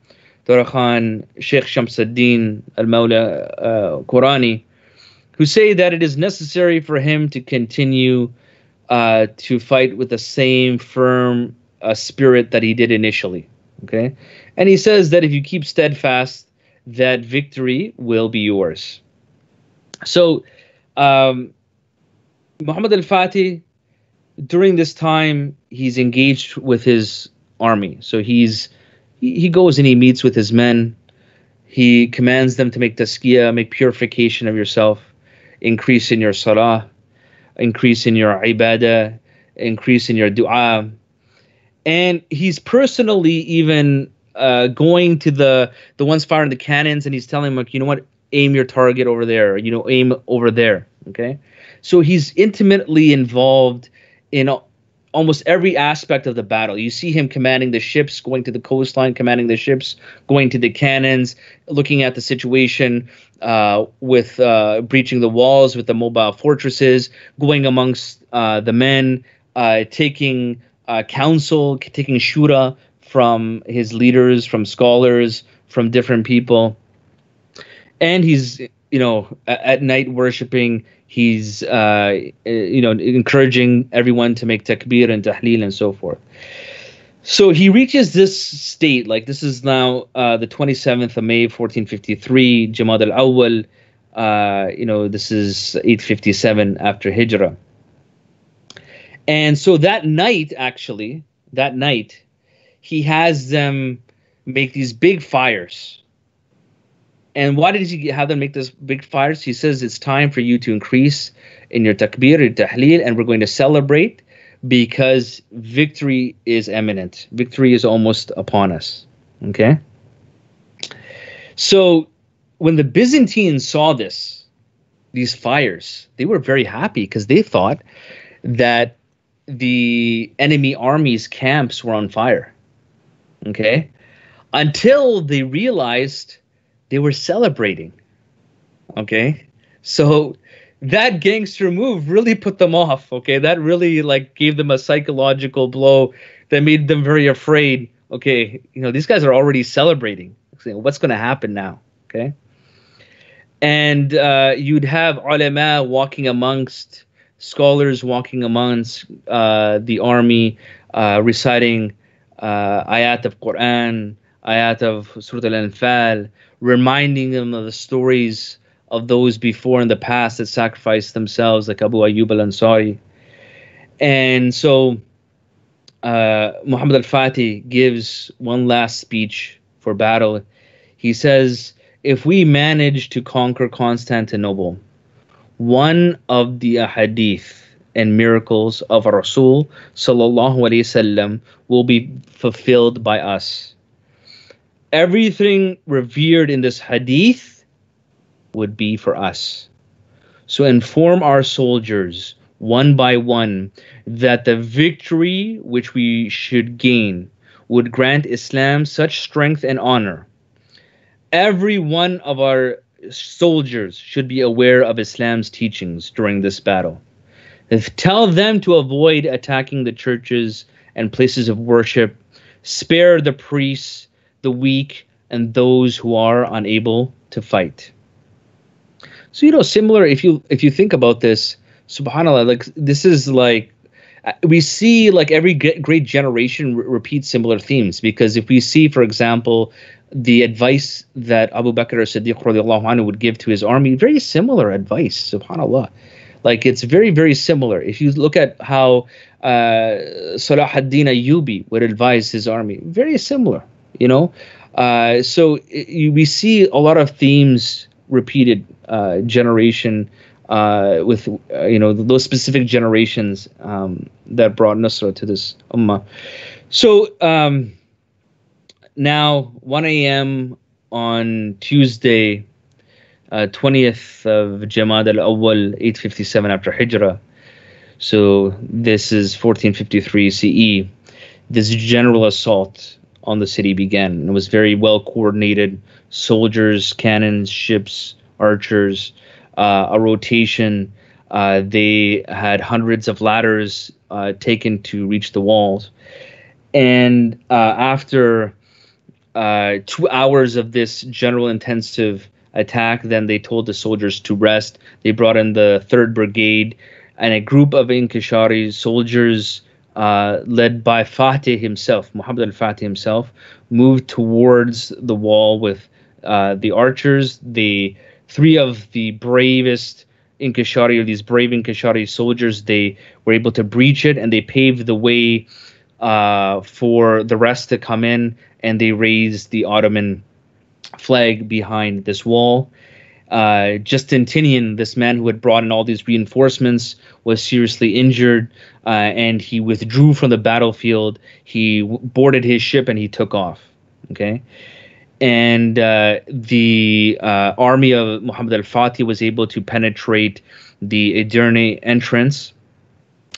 Khan, Sheikh Shamsuddin Al Mawla uh, Qurani, who say that it is necessary for him to continue uh, to fight with the same firm uh, spirit that he did initially. Okay, and he says that if you keep steadfast, that victory will be yours. So, um, Muhammad al Fatih during this time he's engaged with his army so he's he, goes and he meets with his men. He commands them to make tazkiyah make purification of yourself increase in your salah increase in your ibadah increase in your dua. And he's personally even uh, going to the the ones firing the cannons and he's telling them like you know what? Aim your target over there. You know aim over there. Okay? So he's intimately involved in almost every aspect of the battle. You see him commanding the ships, going to the coastline, commanding the ships, going to the cannons, looking at the situation uh, with uh, breaching the walls with the mobile fortresses, going amongst uh, the men, uh, taking uh, counsel, taking shura from his leaders, from scholars, from different people. And he's, you know, at, at night worshiping He's, uh, you know, encouraging everyone to make takbir and tahleel and so forth. So he reaches this state, like this is now uh, the 27th of May, 1453, Jamad al Awwal. Uh, you know, this is 857 after Hijrah. And so that night, actually, that night, he has them make these big fires. And why did he have them make these big fires? He says it's time for you to increase in your takbir, your tahleel, and we're going to celebrate because victory is imminent. Victory is almost upon us. Okay? So when the Byzantines saw this, these fires, they were very happy because they thought that the enemy army's camps were on fire. Okay? Until they realized they were celebrating. Okay? So that gangster move really put them off. Okay, that really like gave them a psychological blow that made them very afraid. Okay, you know these guys are already celebrating. What's going to happen now? Okay, and uh, you'd have ulama walking amongst scholars walking amongst uh, the army, uh, reciting uh, ayat of Quran, ayat of Surah Al-Anfal, reminding them of the stories of those before in the past that sacrificed themselves, like Abu Ayyub al Ansari. And so uh, Muhammad al Fatih gives one last speech for battle. He says, If we manage to conquer Constantinople, one of the ahadith and miracles of Rasul sallallahu wasallam will be fulfilled by us. Everything revered in this hadith would be for us. So inform our soldiers one by one that the victory which we should gain would grant Islam such strength and honor. Every one of our soldiers should be aware of Islam's teachings during this battle. Tell them to avoid attacking the churches and places of worship, spare the priests, the weak, and those who are unable to fight. So you know, similar if you if you think about this, Subhanallah, like this is like uh, we see like every great generation re- repeats similar themes because if we see, for example, the advice that Abu Bakr as-Siddiq anhu would give to his army, very similar advice, subhanallah. Like it's very, very similar. If you look at how uh, Salah ad-Din Ayyubi would advise his army, very similar, you know. Uh, so it, we see a lot of themes repeated uh, generation uh, with uh, you know those specific generations um, that brought Nusra to this ummah. So um, now 1 a.m. on Tuesday, uh, 20th of Jamad al-Awwal, 857 after Hijrah. So this is 1453 CE. This general assault on the city began. It was very well coordinated. Soldiers, cannons, ships, archers, uh, a rotation. Uh, they had hundreds of ladders uh, taken to reach the walls. And uh, after uh, two hours of this general intensive attack, then they told the soldiers to rest. They brought in the 3rd Brigade and a group of Inkishari soldiers uh, led by Fatih himself, Muhammad al Fatih himself, moved towards the wall with uh, the archers. the three of the bravest Inkishari or these brave Inkishari soldiers, they were able to breach it and they paved the way uh, for the rest to come in and they raised the Ottoman flag behind this wall. Uh, Justinian, this man who had brought in all these reinforcements, was seriously injured uh, and he withdrew from the battlefield. He boarded his ship and he took off. Okay and uh, the uh, army of Muhammad al-Fatih was able to penetrate the Edirne entrance.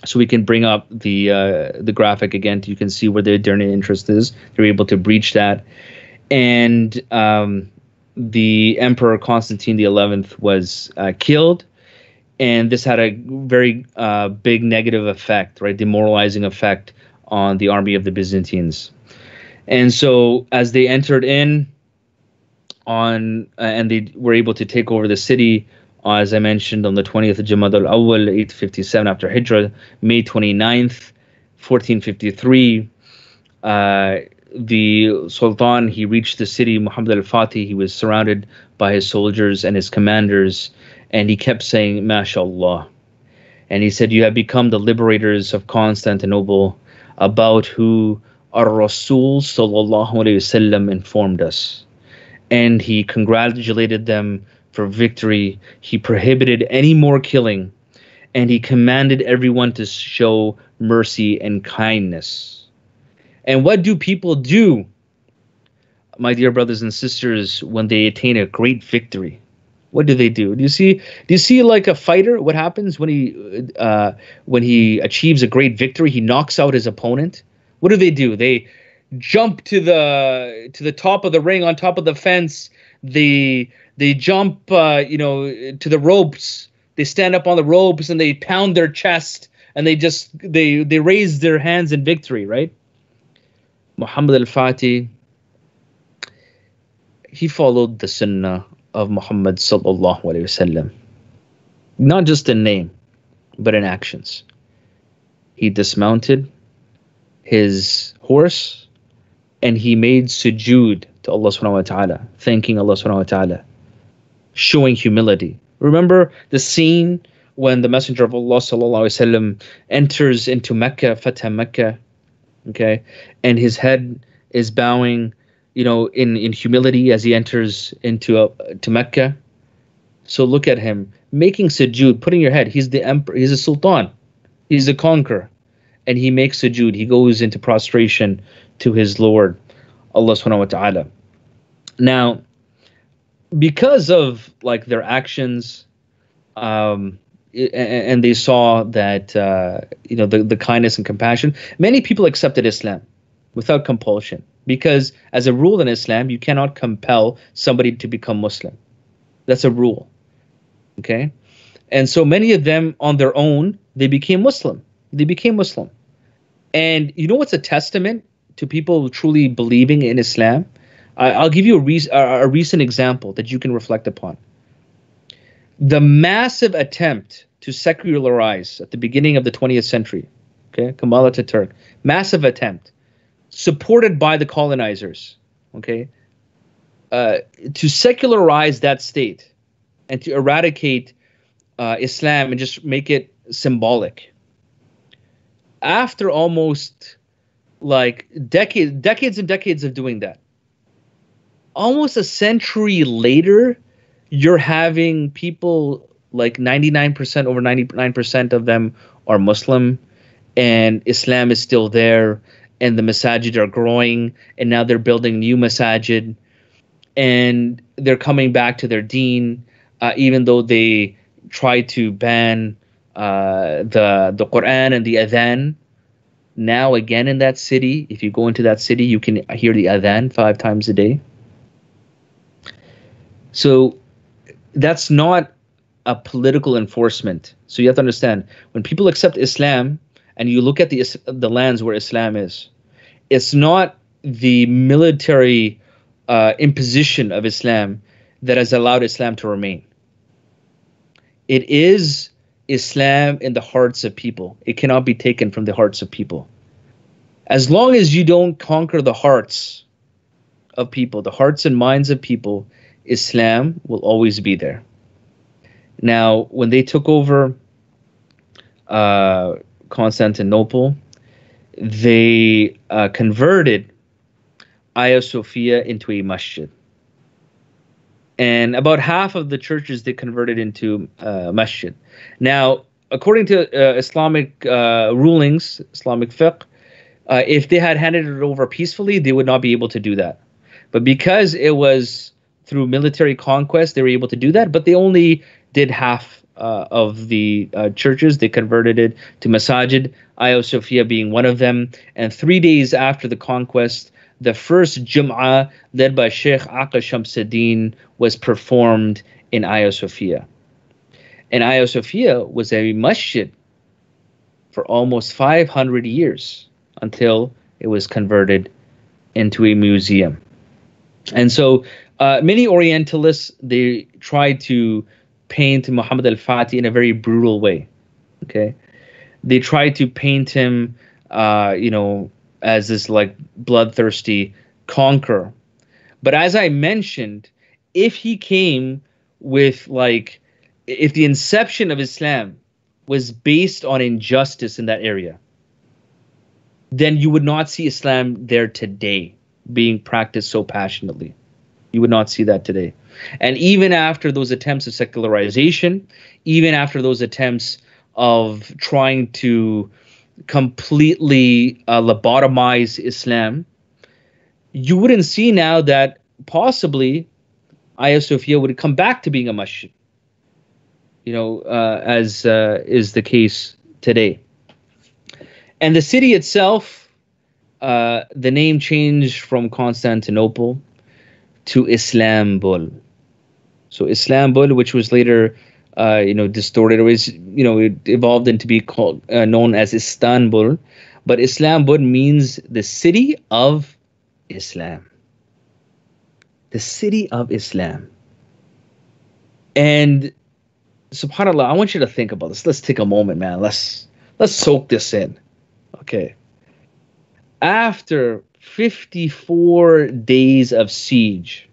So we can bring up the uh, the graphic again. You can see where the Edirne entrance is. They were able to breach that, and um, the Emperor Constantine the Eleventh was uh, killed, and this had a very uh, big negative effect, right, demoralizing effect on the army of the Byzantines. And so as they entered in on uh, and they were able to take over the city uh, as I mentioned on the 20th of Jamad al-Awwal 857 after Hijrah, May 29th, 1453. The Sultan, he reached the city, Muhammad al-Fatih, he was surrounded by his soldiers and his commanders, and he kept saying, MashaAllah. And he said, You have become the liberators of Constantinople, about who our Rasul wasallam informed us. And he congratulated them for victory. He prohibited any more killing, and he commanded everyone to show mercy and kindness. And what do people do, my dear brothers and sisters, when they attain a great victory? What do they do? Do you see? Do you see like a fighter? What happens when he uh, when he achieves a great victory? He knocks out his opponent. What do they do? They jump to the to the top of the ring, on top of the fence. They they jump, uh, you know, to the ropes. They stand up on the ropes and they pound their chest and they just they they raise their hands in victory, right? Muhammad al-Fatih, he followed the sunnah of Muhammad sallallahu alaihi wasallam. Not just in name, but in actions. He dismounted his horse and he made sujood to Allah subhanahu wa ta'ala, thanking Allah subhanahu wa ta'ala, showing humility. Remember the scene when the Messenger of Allah sallallahu alaihi wasallam enters into Mecca, Fatah Mecca, okay? And his head is bowing you know in in humility as he enters into a, to mecca. So look at him making sujood putting your head. He's the emperor he's a sultan. He's a conqueror. And he makes sujood. He goes into prostration to his lord allah subhanahu wa ta'ala. Now because of like their actions um and they saw that uh, you know the, the kindness and compassion. Many people accepted Islam without compulsion because, as a rule in Islam, you cannot compel somebody to become Muslim. That's a rule. Okay, and so many of them on their own they became Muslim. They became Muslim, and you know what's a testament to people truly believing in Islam? I, will give you a, re- a recent example that you can reflect upon the massive attempt to secularize at the beginning of the 20th century, okay, Kemal Ataturk, massive attempt, supported by the colonizers, okay, uh, to secularize that state and to eradicate uh, Islam and just make it symbolic. After almost like decades, decades and decades of doing that, almost a century later, you're having people like 99% over 99% of them are muslim and islam is still there and the masajid are growing and now they're building new masajid and they're coming back to their deen uh, even though they try to ban uh, the the quran and the adhan. Now again in that city if you go into that city you can hear the adhan five times a day. So that's not a political enforcement. So you have to understand when people accept Islam and you look at the the lands where Islam is, it's not the military uh, imposition of Islam that has allowed Islam to remain. It is Islam in the hearts of people. It cannot be taken from the hearts of people. As long as you don't conquer the hearts of people, the hearts and minds of people, Islam will always be there. Now, when they took over uh, Constantinople, they uh, converted Hagia Sophia into a masjid. And about half of the churches they converted into uh, masjid. Now, according to uh, Islamic uh, rulings, Islamic fiqh, uh, if they had handed it over peacefully, they would not be able to do that. But because it was through military conquest, they were able to do that, but they only did half uh, of the uh, churches. They converted it to masajid, Hagia Sophia being one of them. And three days after the conquest, the first Jum'ah led by Sheikh Aqil Shamsuddin was performed in Hagia Sophia. And Hagia Sophia was a masjid for almost 500 years until it was converted into a museum. And so uh, many Orientalists they tried to paint Muhammad al-Fatih in a very brutal way. Okay, they try to paint him, uh, you know, as this like bloodthirsty conqueror. But as I mentioned, if he came with like if the inception of Islam was based on injustice in that area, then you would not see Islam there today being practiced so passionately. You would not see that today. And even after those attempts of secularization, even after those attempts of trying to completely uh, lobotomize Islam, you wouldn't see now that possibly Hagia Sophia would come back to being a masjid. You know, uh, as uh, is the case today. And the city itself, uh, the name changed from Constantinople to Islambul. So Islambul, which was later, uh, you know, distorted, or was, you know, it evolved into be called uh, known as Istanbul. But Islambul means the city of Islam. The city of Islam. And subhanallah, I want you to think about this. Let's take a moment, man. Let's let's soak this in. Okay. After 54 days of siege,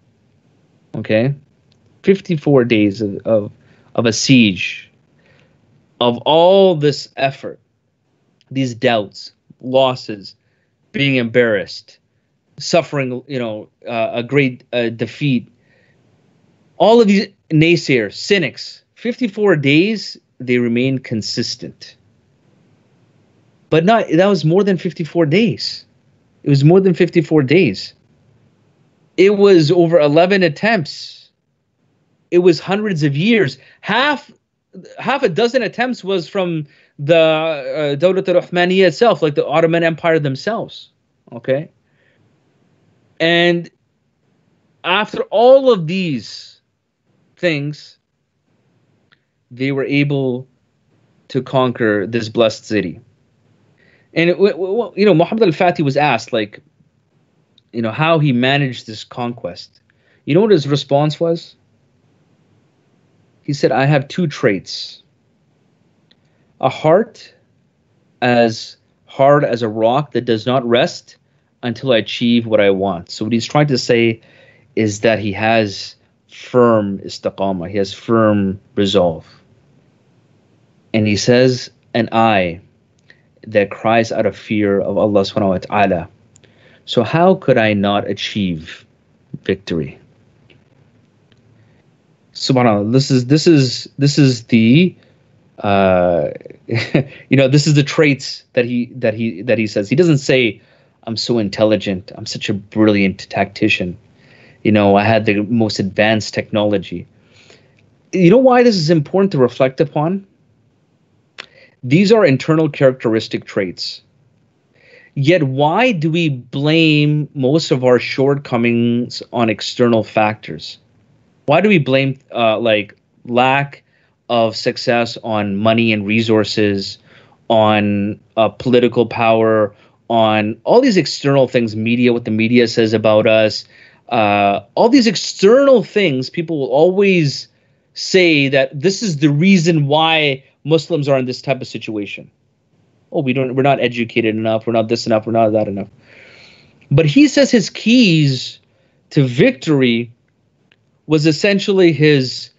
okay, 54 days of, of, of a siege, of all this effort, these doubts, losses, being embarrassed, suffering, you know, uh, a great uh, defeat, all of these naysayers, cynics, 54 days, they remain consistent. But not that was more than 54 days. It was more than 54 days. It was over 11 attempts it was hundreds of years half half a dozen attempts was from the uh, Dawlat al-Uthmaniyya itself like the Ottoman Empire themselves okay and after all of these things they were able to conquer this blessed city and it, you know, Muhammad al-Fatih was asked like, you know, how he managed this conquest. You know what his response was? He said, "I have two traits: a heart as hard as a rock that does not rest until I achieve what I want." So what he's trying to say is that he has firm istiqamah, he has firm resolve. And he says, "An eye that cries out of fear of Allah subhanahu wa ta'ala. So how could I not achieve victory? Subhanallah, this is this is this is the uh, you know this is the traits that he that he that he says. He doesn't say I'm so intelligent. I'm such a brilliant tactician. You know, I had the most advanced technology. You know why this is important to reflect upon? These are internal characteristic traits. Yet, why do we blame most of our shortcomings on external factors? Why do we blame uh, like lack of success on money and resources, on uh, political power, on all these external things, media, what the media says about us, uh, all these external things, people will always say that this is the reason why Muslims are in this type of situation. Oh, we don't we're not educated enough, we're not this enough, we're not that enough. But he says his keys to victory was essentially his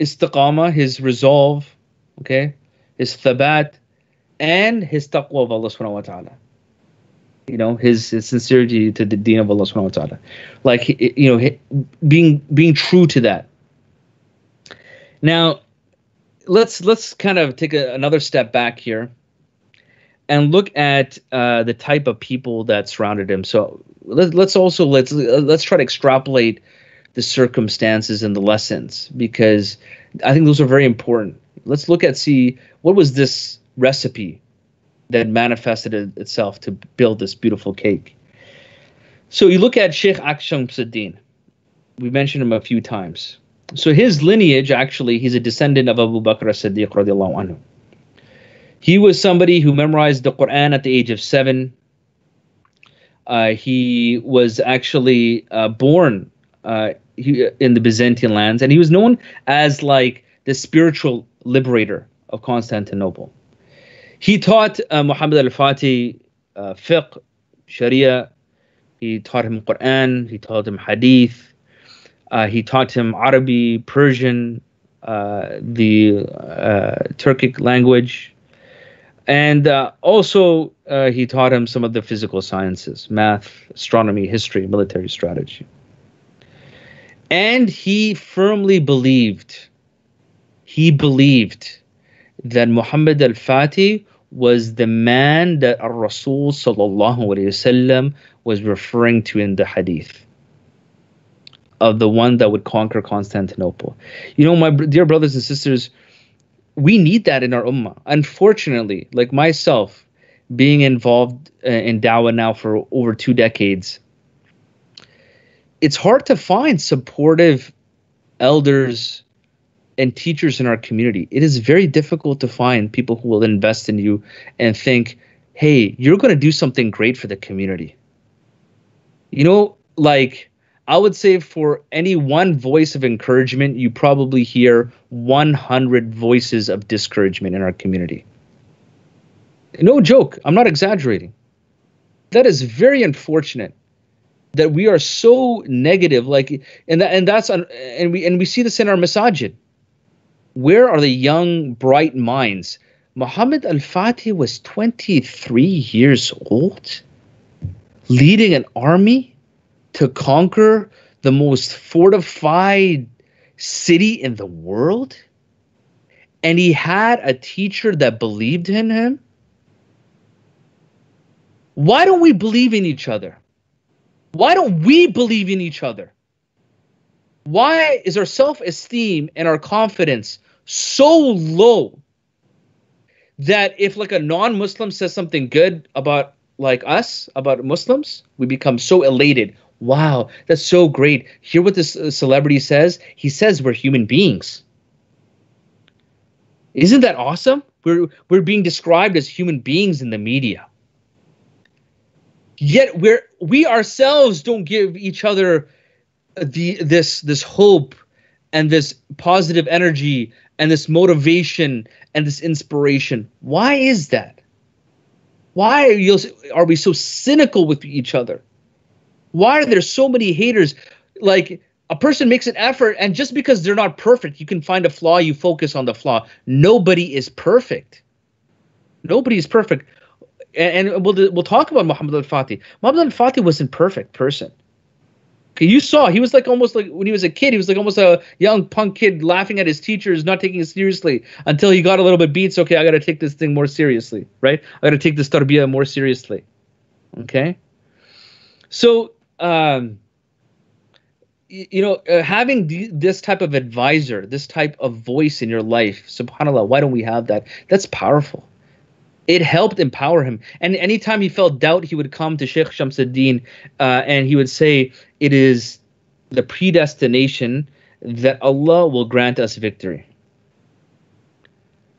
istiqamah, his resolve, okay, his thabat, and his taqwa of Allah subhanahu wa ta'ala. You know, his, his sincerity to the deen of Allah subhanahu wa ta'ala. Like, you know, being being true to that. Now, let's let's kind of take a, another step back here and look at uh, the type of people that surrounded him. So let, let's also let's let's try to extrapolate the circumstances and the lessons because I think those are very important. Let's look at see what was this recipe that manifested itself to build this beautiful cake. So you look at Sheikh Aksham Akshamsuddin. We mentioned him a few times. So his lineage, actually, he's a descendant of Abu Bakr as-Siddiq radiallahu anhu. He was somebody who memorized the Quran at the age of seven. Uh, he was actually uh, born uh, he, in the Byzantine lands, and he was known as like the spiritual liberator of Constantinople. He taught uh, Muhammad al-Fatih uh, fiqh, Sharia. He taught him Quran. He taught him Hadith. Uh, he taught him Arabic, Persian, uh, the uh, Turkic language, and uh, also uh, he taught him some of the physical sciences, math, astronomy, history, military strategy. And he firmly believed, he believed that Muhammad al-Fatih was the man that Rasul sallallahu was referring to in the hadith of the one that would conquer Constantinople. You know, my dear brothers and sisters, we need that in our ummah. Unfortunately, like myself, being involved uh, in dawah now for over two decades, it's hard to find supportive elders and teachers in our community. It is very difficult to find people who will invest in you and think, hey, you're going to do something great for the community. You know, like I would say for any one voice of encouragement, you probably hear 100 voices of discouragement in our community. No joke, I'm not exaggerating. That is very unfortunate that we are so negative like and that and that's and we and we see this in our masajid where are the young, bright minds? Muhammad al Fatih was 23 years old, leading an army to conquer the most fortified city in the world. And he had a teacher that believed in him. Why don't we believe in each other? Why don't we believe in each other? Why is our self esteem and our confidence so low that if like a non-Muslim says something good about like us about Muslims, we become so elated. Wow, that's so great. Hear what this uh, celebrity says. He says we're human beings. Isn't that awesome? We're we're being described as human beings in the media. Yet we're we ourselves don't give each other the this this hope and this positive energy and this motivation and this inspiration. Why is that? Why are, you, are we so cynical with each other? Why are there so many haters? Like a person makes an effort, and just because they're not perfect, you can find a flaw, you focus on the flaw. Nobody is perfect. Nobody is perfect. And, and we'll, we'll talk about Muhammad al Fatih. Muhammad al Fatih was a perfect person. You saw he was like almost like when he was a kid, he was like almost a young punk kid laughing at his teachers, not taking it seriously until he got a little bit beats. Okay, I got to take this thing more seriously, right? I got to take this tarbiyah more seriously. Okay. So, um, you know, uh, having this type of advisor, this type of voice in your life, subhanAllah, why don't we have that? That's powerful it helped empower him. And anytime he felt doubt, he would come to Sheikh Shamsuddin uh, and he would say, It is the predestination that Allah will grant us victory.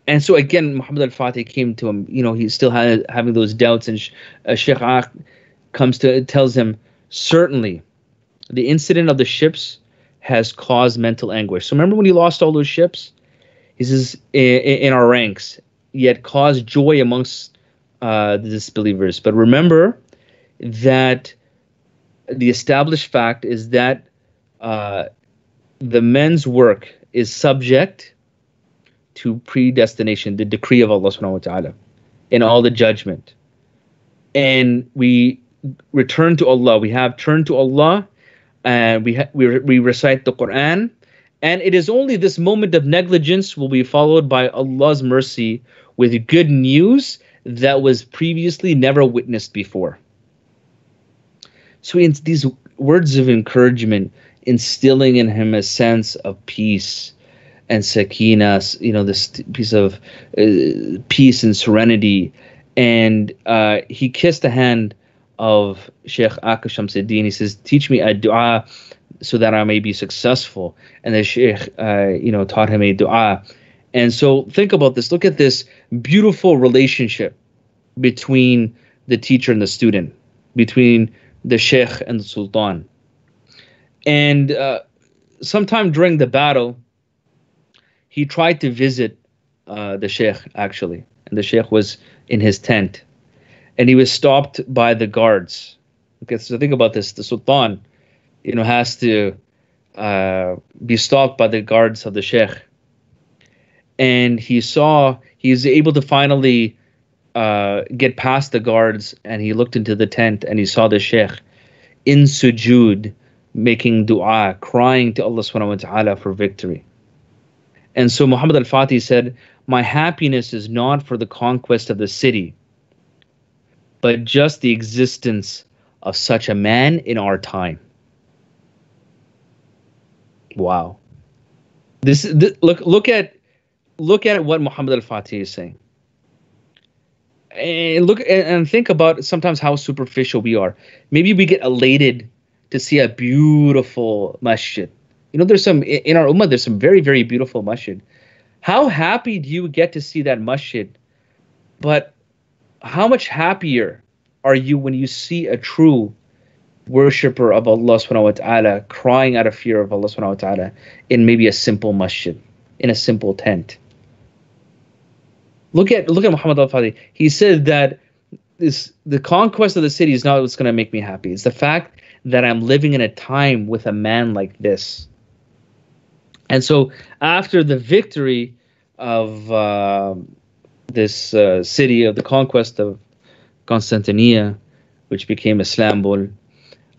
And so again, Muhammad al Fatih came to him, you know, he's still had, having those doubts, and uh, Sheikh comes to tells him, Certainly, the incident of the ships has caused mental anguish. So remember when he lost all those ships? He says, in, in our ranks, yet cause joy amongst uh, the disbelievers. But remember that the established fact is that uh, the men's work is subject to predestination, the decree of Allah subhanahu wa ta'ala, in all the judgment. And we return to Allah. We have turned to Allah and we, we, we recite the Quran. And it is only this moment of negligence will be followed by Allah's mercy with good news that was previously never witnessed before. So in these words of encouragement, instilling in him a sense of peace and sakina, you know, this piece of uh, peace and serenity. And uh, he kissed the hand of Sheikh Aka Shamsuddin. He says, teach me a dua so that I may be successful. And the Sheikh, uh, you know, taught him a dua and so think about this. Look at this beautiful relationship between the teacher and the student, between the sheikh and the sultan. And uh, sometime during the battle, he tried to visit uh, the sheikh actually, and the sheikh was in his tent. and he was stopped by the guards. Okay, so think about this: the sultan, you know, has to uh, be stopped by the guards of the sheikh, and he saw he was able to finally uh, get past the guards, and he looked into the tent and he saw the sheikh in sujud, making dua, crying to Allah subhanahu wa ta'ala for victory. And so Muhammad al-Fatih said, My happiness is not for the conquest of the city, but just the existence of such a man in our time. Wow. This, this look look at look at what Muhammad al-Fatih is saying. And look and think about sometimes how superficial we are. Maybe we get elated to see a beautiful masjid. You know, there's some in our ummah. There's some very, very beautiful masjid. How happy do you get to see that masjid? But how much happier are you when you see a true worshipper of Allah subhanahu wa ta'ala crying out of fear of Allah subhanahu wa ta'ala in maybe a simple masjid, in a simple tent? Look at look at Muhammad al-Fatih. He said that this the conquest of the city is not what's going to make me happy. It's the fact that I'm living in a time with a man like this. And so after the victory of uh, this uh, city of the conquest of Constantinople, which became Istanbul,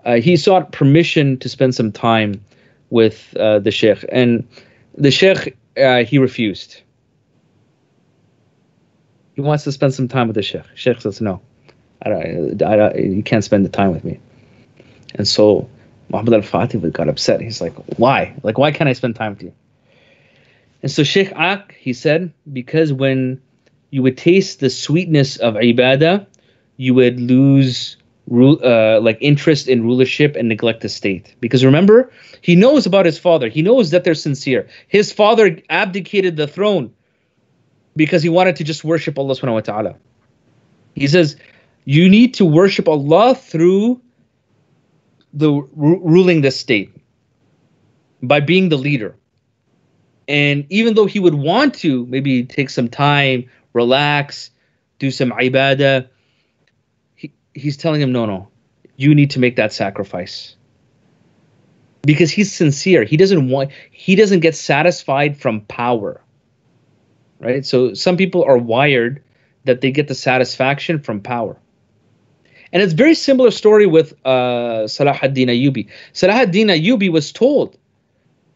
uh, he sought permission to spend some time with uh, the sheikh, and the sheikh uh, he refused. He wants to spend some time with the sheikh. Sheikh says, no, I don't, I don't, you can't spend the time with me. And so Muhammad al-Fatih got upset. He's like, why? Like, why can't I spend time with you? And so Sheikh Ak, he said, because when you would taste the sweetness of ibadah, you would lose uh, like interest in rulership and neglect the state. Because remember, he knows about his father. He knows that they're sincere. His father abdicated the throne because he wanted to just worship Allah subhanahu wa ta'ala. He says, you need to worship Allah through the ruling the state by being the leader. And even though he would want to maybe take some time, relax, do some ibadah, he, he's telling him, no, no, you need to make that sacrifice. Because he's sincere. He doesn't want he doesn't get satisfied from power right? So some people are wired that they get the satisfaction from power. And it's very similar story with uh, Salah ad-Din Ayyubi. Salah ad-Din Ayyubi was told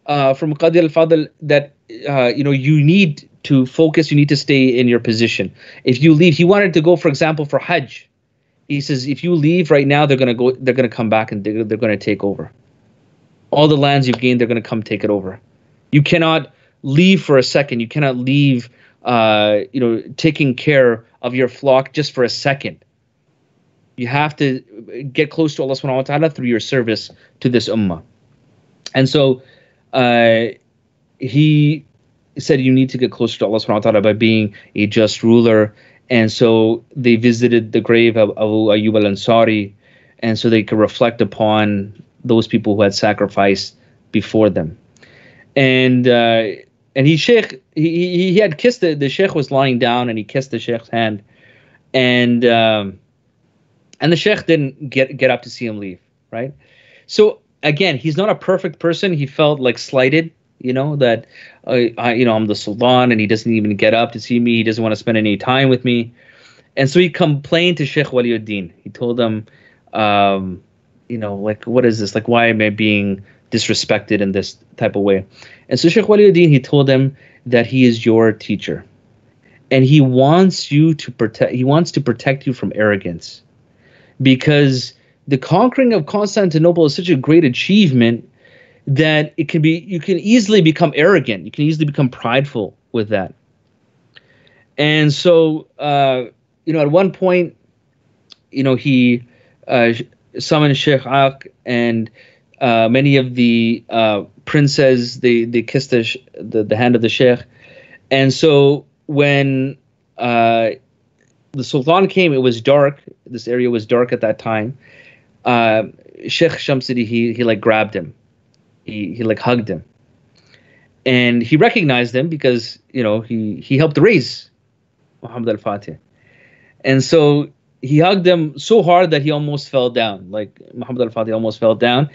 uh, from Qadi al-Fadl that uh, you know you need to focus, you need to stay in your position. If you leave, he wanted to go, for example, for Hajj. He says if you leave right now, they're gonna go, they're gonna come back and they're, they're gonna take over. All the lands you've gained, they're gonna come take it over. You cannot leave for a second. You cannot leave, uh, you know, taking care of your flock just for a second. You have to get close to Allah subhanahu wa ta'ala through your service to this ummah. And so uh, he said you need to get closer to Allah subhanahu wa ta'ala by being a just ruler. And so they visited the grave of Abu Ayyub al Ansari, and so they could reflect upon those people who had sacrificed before them. And uh, and he sheikh he he had kissed the the sheikh was lying down and he kissed the sheikh's hand. And um and the sheikh didn't get get up to see him leave right? So again he's not a perfect person. He felt like slighted you know that uh, I, you know i'm the sultan and he doesn't even get up to see me. He doesn't want to spend any time with me. And so he complained to sheikh waliuddin. He told him um you know like what is this? Like why am i being disrespected in this type of way. And so Sheikh Waliuddin, he told them that he is your teacher. And he wants you to protect he wants to protect you from arrogance. Because the conquering of Constantinople is such a great achievement that it can be you can easily become arrogant. You can easily become prideful with that. And so uh, you know, at one point, you know, he uh, summoned Sheikh Ak and uh, many of the uh, princes they they kissed the, the, the hand of the sheikh, and so when uh, the sultan came, it was dark. This area was dark at that time. Uh, sheikh Shamsidi he he like grabbed him, he he like hugged him, and he recognized him because you know he he helped raise Muhammad al Fatih, and so he hugged him so hard that he almost fell down. Like Muhammad al Fatih almost fell down.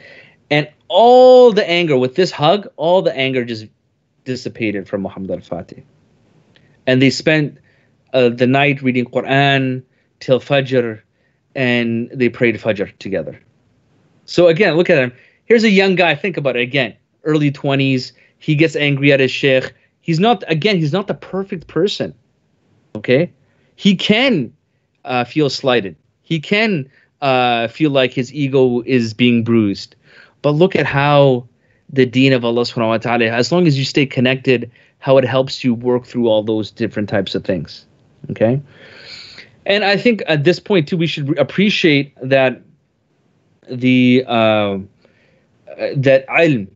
And all the anger with this hug, all the anger just dissipated from Muhammad al Fatih. And they spent uh, the night reading Quran till Fajr and they prayed Fajr together. So again, look at him. Here's a young guy. Think about it again. Early 20s. He gets angry at his sheikh. He's not, again, he's not the perfect person. Okay? He can uh, feel slighted. He can uh, feel like his ego is being bruised. But look at how the deen of Allah subhanahu wa ta'ala, as long as you stay connected, how it helps you work through all those different types of things. Okay? And I think at this point too, we should appreciate that the uh, that ilm,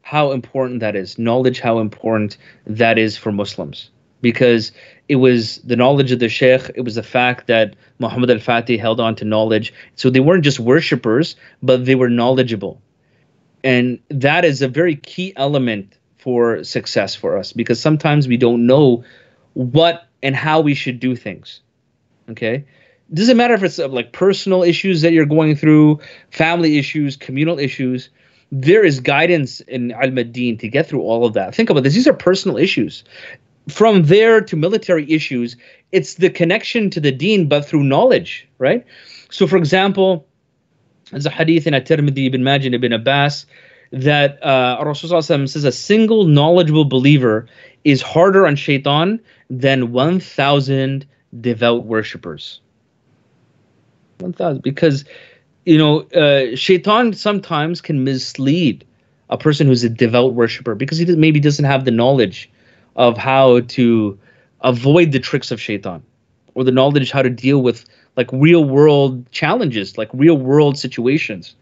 how important that is, knowledge, how important that is for Muslims, because it was the knowledge of the sheikh. It was the fact that Muhammad al-Fatih held on to knowledge. So they weren't just worshippers, but they were knowledgeable, and that is a very key element for success for us because sometimes we don't know what and how we should do things. Okay. Doesn't matter if it's uh, like personal issues that you're going through, family issues, communal issues. There is guidance in Al Madin to get through all of that. Think about this. These are personal issues. From there to military issues, it's the connection to the deen, but through knowledge, right? So, for example, there's a hadith in At-Tirmidhi ibn Majah ibn Abbas that uh, Rasulullah says a single knowledgeable believer is harder on shaitan than 1,000 devout worshippers. 1,000. Because, you know, uh, shaitan sometimes can mislead a person who's a devout worshiper because he maybe doesn't have the knowledge of how to avoid the tricks of shaitan or the knowledge how to deal with like real world challenges, like real world situations.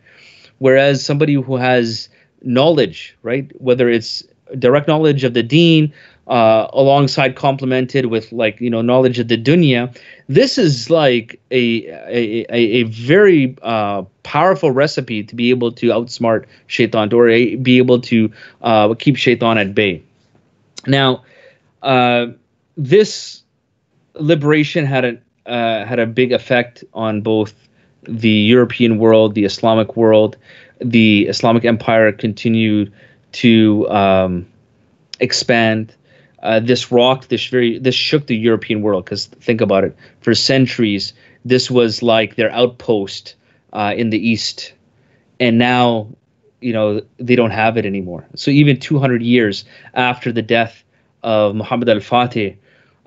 Whereas somebody who has knowledge, right, whether it's direct knowledge of the deen uh, alongside complemented with like you know knowledge of the dunya this is like a a, a, very uh, powerful recipe to be able to outsmart shaitan or a, be able to uh, keep shaitan at bay now uh, this liberation had a uh, had a big effect on both the European world, the Islamic world. The Islamic Empire continued to um, expand. Uh, this rocked this very this shook the European world because think about it. For centuries this was like their outpost uh, in the east. And now you know they don't have it anymore. So even 200 years after the death of Muhammad al-Fatih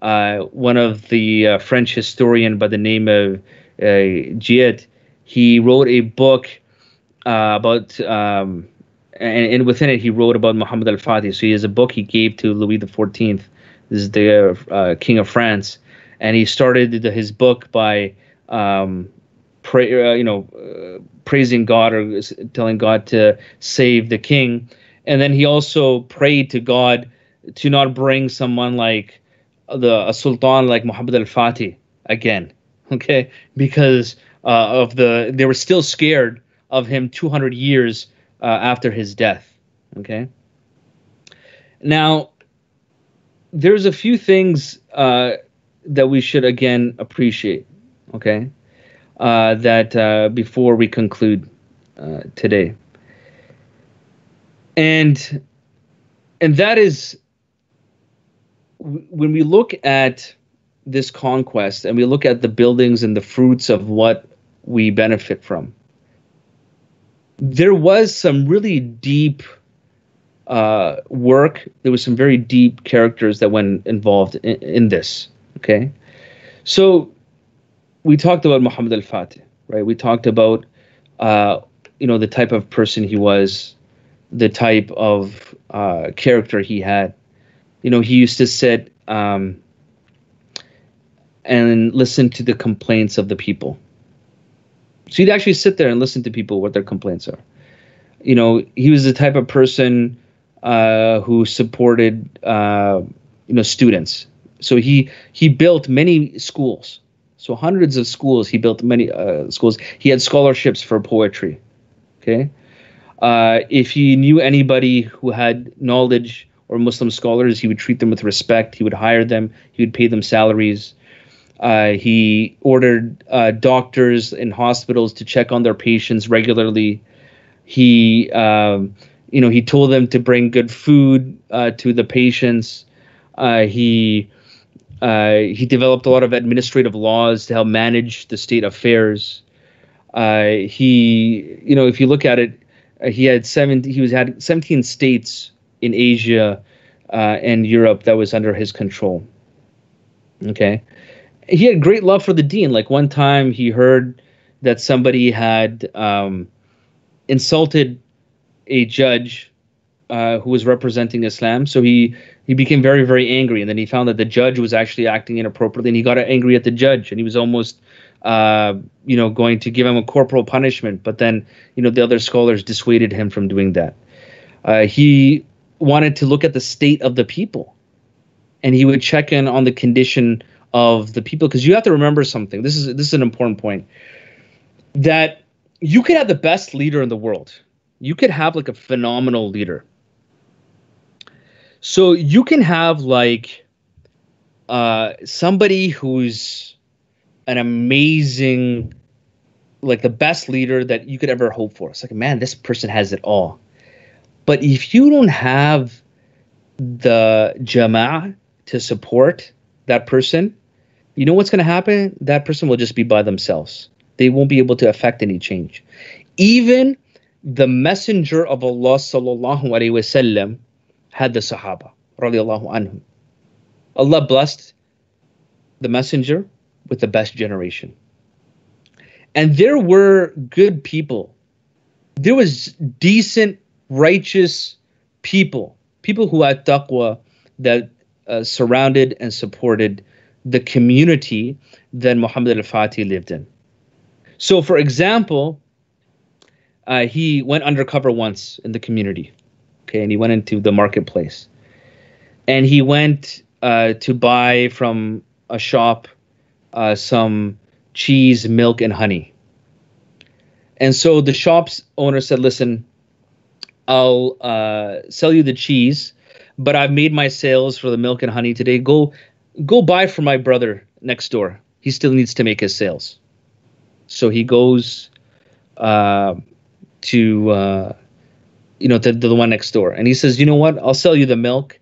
uh, one of the uh, French historian by the name of uh, Guillet he wrote a book uh, about um, and, and within it he wrote about Muhammad al-Fatih. So he has a book he gave to Louis Fourteenth, this is the uh, King of France, and he started his book by um, pray, uh, you know, praising God or telling God to save the king, and then he also prayed to God to not bring someone like the a sultan like Muhammad al-Fatih again, okay, because uh, of the they were still scared of him 200 years uh, after his death. Okay. Now, there's a few things uh, that we should again appreciate. Okay. Uh, that uh, before we conclude uh, today, and and that is when we look at this conquest and we look at the buildings and the fruits of what we benefit from there was some really deep uh, work. There was some very deep characters that went involved in, in this. Okay, so we talked about Muhammad al Fatih, right? We talked about uh, you know the type of person he was, the type of uh, character he had. You know, he used to sit um, and listen to the complaints of the people. So he'd actually sit there and listen to people what their complaints are. You know, he was the type of person uh, who supported uh, you know students. So he he built many schools. So hundreds of schools. He built many uh, schools. He had scholarships for poetry. Okay. Uh, if he knew anybody who had knowledge or Muslim scholars, he would treat them with respect. He would hire them. He would pay them salaries. Uh, he ordered uh, doctors in hospitals to check on their patients regularly. He, um, you know, he told them to bring good food uh, to the patients. Uh, he uh, he developed a lot of administrative laws to help manage the state affairs. Uh, he, you know, if you look at it, he had seven. He was had 17 states in Asia and Europe that was under his control. Okay he had great love for the deen. Like one time he heard that somebody had um, insulted a judge uh, who was representing Islam. So he he became very very angry, and then he found that the judge was actually acting inappropriately, and he got angry at the judge, and he was almost uh, you know going to give him a corporal punishment. But then you know the other scholars dissuaded him from doing that. Uh, he wanted to look at the state of the people, and he would check in on the condition of the people because you have to remember something. This is this is an important point that you could have the best leader in the world. You could have like a phenomenal leader. So you can have like uh, somebody who's an amazing, like the best leader that you could ever hope for. It's like, man, this person has it all. But if you don't have the jama'ah to support that person, you know what's going to happen? That person will just be by themselves. They won't be able to affect any change. Even the messenger of Allah sallallahu alaihi wasallam had the Sahaba radiallahu anhum. Allah blessed the messenger with the best generation. And there were good people. There was decent, righteous people, people who had taqwa that uh, surrounded and supported the community that Muhammad al-Fatih lived in. So, for example, uh, he went undercover once in the community, okay, and he went into the marketplace, and he went uh, to buy from a shop uh, some cheese, milk, and honey. And so the shop's owner said, "Listen, I'll uh, sell you the cheese, but I've made my sales for the milk and honey today. Go go buy for my brother next door. He still needs to make his sales. So he goes uh, to uh, you know to, to the one next door, and he says, "You know what? I'll sell you the milk,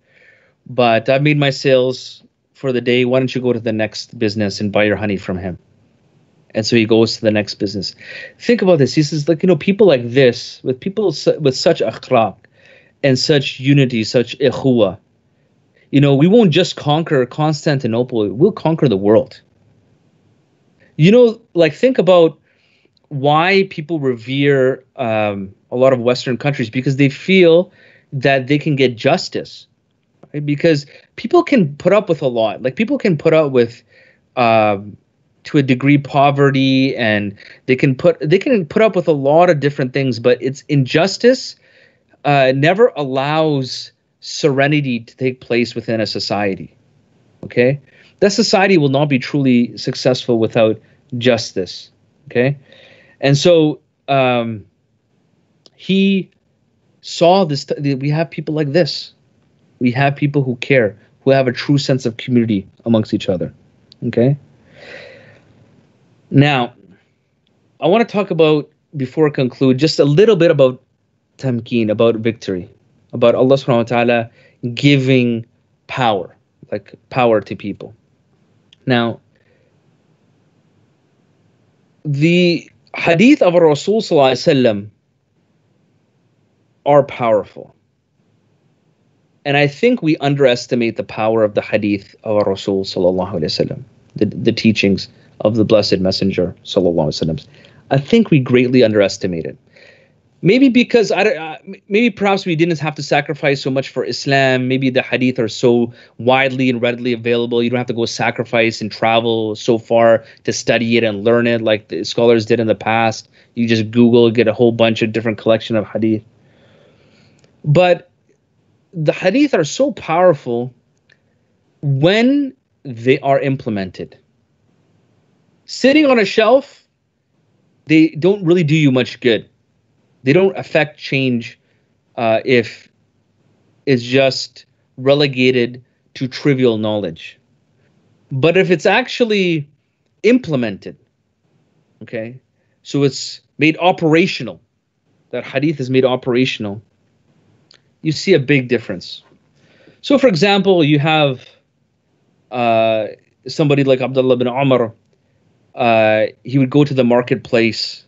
but I've made my sales for the day. Why don't you go to the next business and buy your honey from him?" And so he goes to the next business. Think about this. He says, like you know, people like this, with people with such akhlaq and such unity, such ikhuwa, you know, we won't just conquer Constantinople, we'll conquer the world. You know, like think about why people revere um, a lot of Western countries because they feel that they can get justice. Right? Because people can put up with a lot. Like people can put up with, uh, to a degree, poverty, and they can put they can put up with a lot of different things. But it's injustice uh, never allows serenity to take place within a society. Okay? That society will not be truly successful without justice. Okay? And so um, he saw this. We have people like this. We have people who care, who have a true sense of community amongst each other. Okay? Now, I want to talk about, before I conclude, just a little bit about tamkeen, about victory about Allah subhanahu wa ta'ala giving power, like power to people. Now, the hadith of Rasul sallam are powerful. And I think we underestimate the power of the hadith of Rasul sallallahu wasallam, the, the teachings of the Blessed Messenger sallallahu alaihi wasallam. I think we greatly underestimate it maybe because I uh, maybe perhaps we didn't have to sacrifice so much for Islam. Maybe the hadith are so widely and readily available. You don't have to go sacrifice and travel so far to study it and learn it like the scholars did in the past. You just Google, get a whole bunch of different collection of hadith. But the hadith are so powerful when they are implemented. Sitting on a shelf, they don't really do you much good they don't affect change uh, if it's just relegated to trivial knowledge. But if it's actually implemented, okay, so it's made operational, that hadith is made operational, you see a big difference. So, for example, you have uh, somebody like Abdullah bin Umar, uh, he would go to the marketplace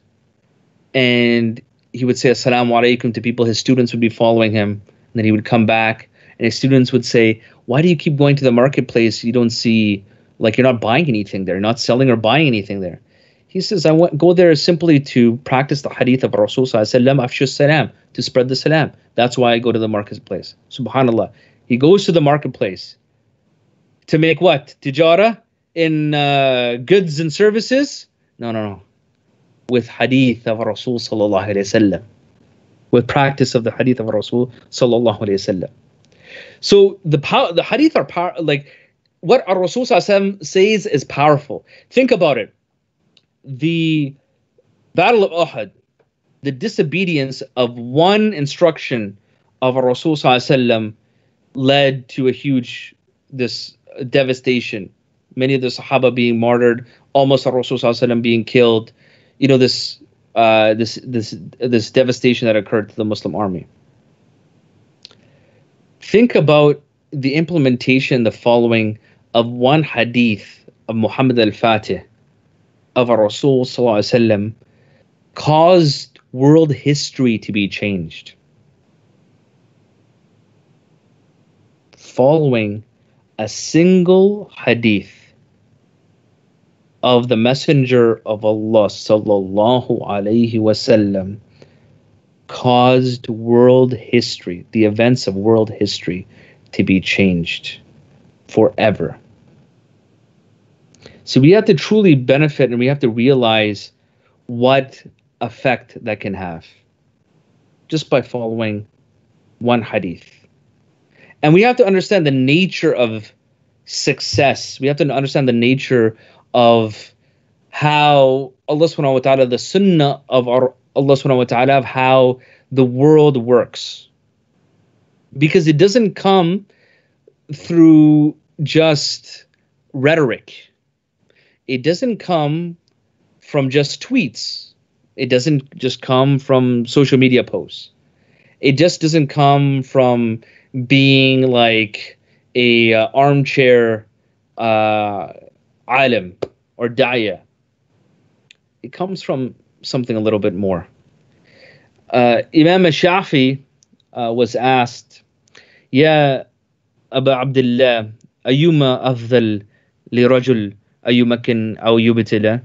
and he would say assalamu alaikum to people his students would be following him. And then he would come back and his students would say why do you keep going to the marketplace? You don't see like you're not buying anything there. You're not selling or buying anything there. He says i went go there simply to practice the hadith of rasul salam to spread the salam. That's why i go to the marketplace. Subhanallah. He goes to the marketplace to make what? Tijara in uh, goods and services no no no with hadith of Rasul sallallahu alayhi wasallam, with practice of the hadith of Rasul sallallahu alayhi wasallam. So the power, the hadith are power, like what our Rasul says is powerful. Think about it. The Battle of Uhud, the disobedience of one instruction of our Rasul led to a huge this devastation. Many of the Sahaba being martyred, almost our Rasul sallallahu being killed you know this uh, this this this devastation that occurred to the Muslim army. Think about the implementation, the following of one hadith of Muhammad al-Fatih of Rasul caused world history to be changed. Following a single hadith of the Messenger of Allah sallallahu alaihi wasallam caused world history, the events of world history, to be changed forever. So we have to truly benefit and we have to realize what effect that can have just by following one hadith. And we have to understand the nature of success. We have to understand the nature of how Allah subhanahu wa ta'ala, the sunnah of our Allah subhanahu wa ta'ala, of how the world works. Because it doesn't come through just rhetoric. It doesn't come from just tweets. It doesn't just come from social media posts. It just doesn't come from being like a uh, armchair uh, Alim or daya. It comes from something a little bit more. Uh, Imam Shafi uh, was asked, Ya Abu Abdullah, ayuma afdal li rajul ayumakin aw yubtila?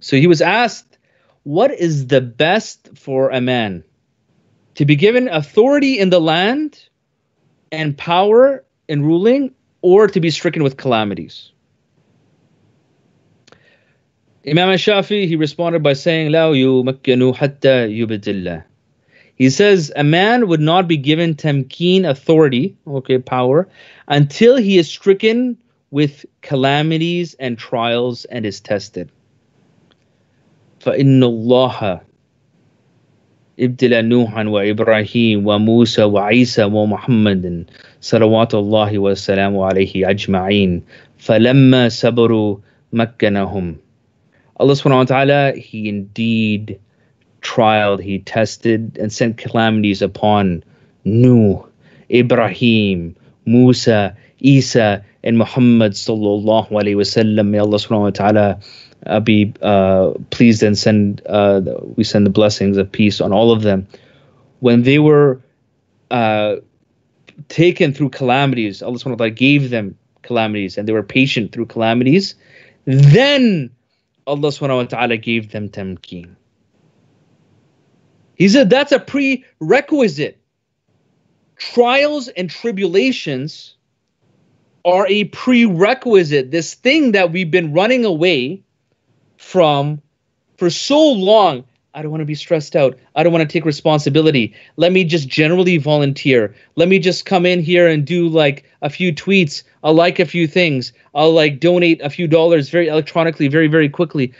So he was asked, what is the best for a man? To be given authority in the land and power in ruling, or to be stricken with calamities? Imam Shafi, he responded by saying, La yumakkinu hatta yubidillah. He says, a man would not be given tamkeen authority, okay, power, until he is stricken with calamities and trials and is tested. فإن الله ابتلى نوحا وإبراهيم وموسى وعيسى ومحمد صلوات الله وسلامه عليه أجمعين فلما صبروا مكنهم Allah subhanahu wa ta'ala, He indeed trialed, He tested and sent calamities upon Nuh, Ibrahim, Musa, Isa, and Muhammad sallallahu alayhi wasallam. May Allah subhanahu wa ta'ala uh, be uh, pleased and send uh, we send the blessings of peace on all of them. When they were uh, taken through calamities, Allah subhanahu wa ta'ala gave them calamities and they were patient through calamities. Then Allah subhanahu wa ta'ala gave them tamkeen. He said that's a prerequisite. Trials and tribulations are a prerequisite. This thing that we've been running away from for so long I don't want to be stressed out. I don't want to take responsibility. Let me just generally volunteer. Let me just come in here and do like a few tweets. I'll like a few things. I'll like donate a few dollars very electronically, very, very quickly.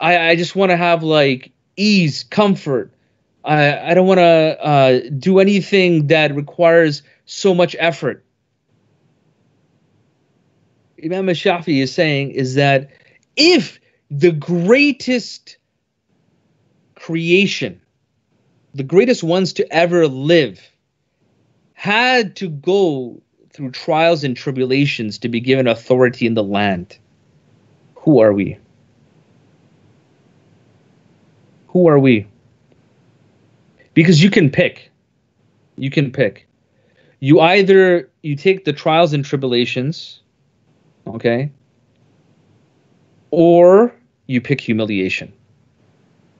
I, I just want to have like ease, comfort. I, I don't want to uh, do anything that requires so much effort. Imam Shafi is saying is that if the greatest creation, the greatest ones to ever live, had to go through trials and tribulations to be given authority in the land, who are we? Who are we? Because you can pick. You can pick. You either you take the trials and tribulations, okay? Or you pick humiliation.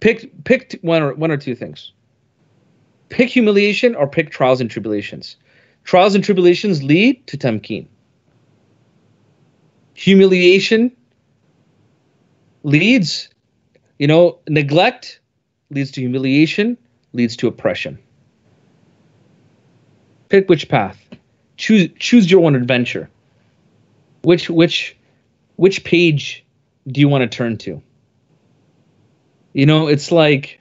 Pick pick one or one or two things. Pick humiliation or pick trials and tribulations. Trials and tribulations lead to tamkeen. Humiliation leads, you know, neglect leads to humiliation, leads to oppression. Pick which path. Choose choose your own adventure. Which which which page do you want to turn to? You know, it's like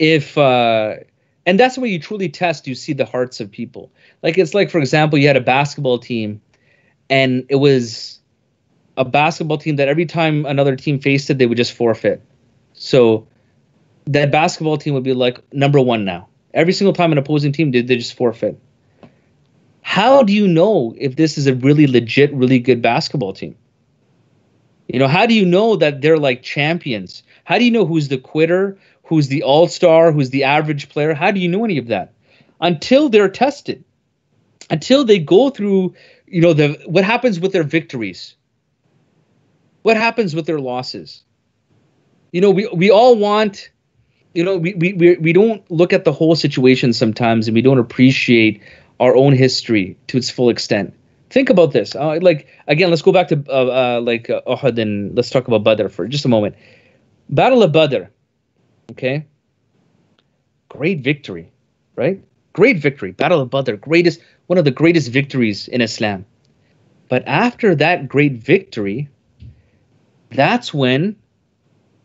if uh and that's when you truly test you see the hearts of people. Like it's like for example, you had a basketball team and it was a basketball team that every time another team faced it, they would just forfeit. So that basketball team would be like number one now. Every single time an opposing team did, they just forfeit. How do you know if this is a really legit, really good basketball team? You know, how do you know that they're like champions? How do you know who's the quitter, who's the all star, who's the average player? How do you know any of that? Until they're tested, until they go through, you know, the what happens with their victories, what happens with their losses. You know, we we all want you know, we, we, we, we don't look at the whole situation sometimes and we don't appreciate our own history to its full extent. Think about this. Uh, like, again, let's go back to uh, uh, like uh, and let's talk about Badr for just a moment. Battle of Badr, okay? Great victory, right? Great victory. Battle of Badr, greatest, one of the greatest victories in Islam. But after that great victory, that's when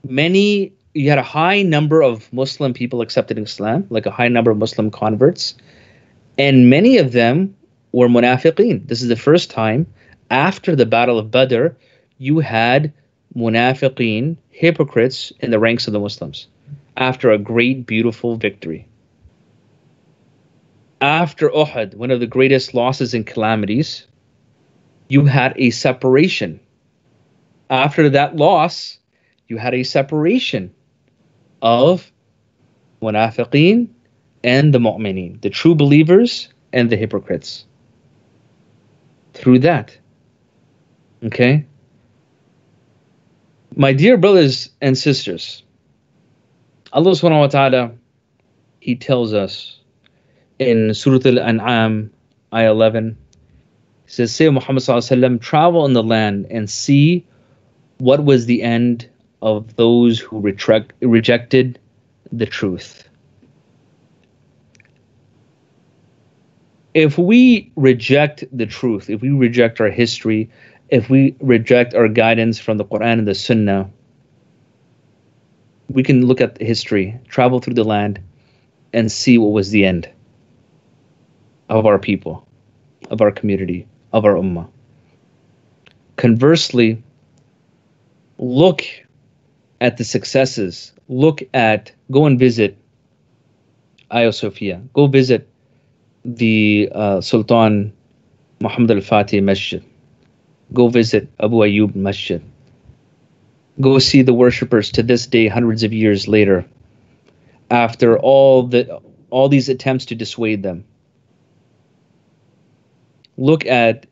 many you had a high number of Muslim people accepted Islam, like a high number of Muslim converts, and many of them were munafiqeen. This is the first time after the Battle of Badr you had munafiqeen, hypocrites in the ranks of the Muslims after a great, beautiful victory. After Uhud, one of the greatest losses and calamities, you had a separation. After that loss, you had a separation of munafiqeen and the mu'mineen, the true believers and the hypocrites. Through that. Okay? My dear brothers and sisters, Allah subhanahu wa ta'ala, He tells us in Surah Al An'am, Ayah 11, He says, Say Muhammad sallam, travel in the land and see what was the end of those who retract, rejected the truth. If we reject the truth, if we reject our history, if we reject our guidance from the Quran and the Sunnah, we can look at the history, travel through the land, and see what was the end of our people, of our community, of our ummah. Conversely, look at the successes. Look at, go and visit Hagia Sophia. Go visit the uh, Sultan Muhammad al Fatih Masjid. Go visit Abu Ayyub Masjid. Go see the worshippers to this day, hundreds of years later, after all the all these attempts to dissuade them. Look at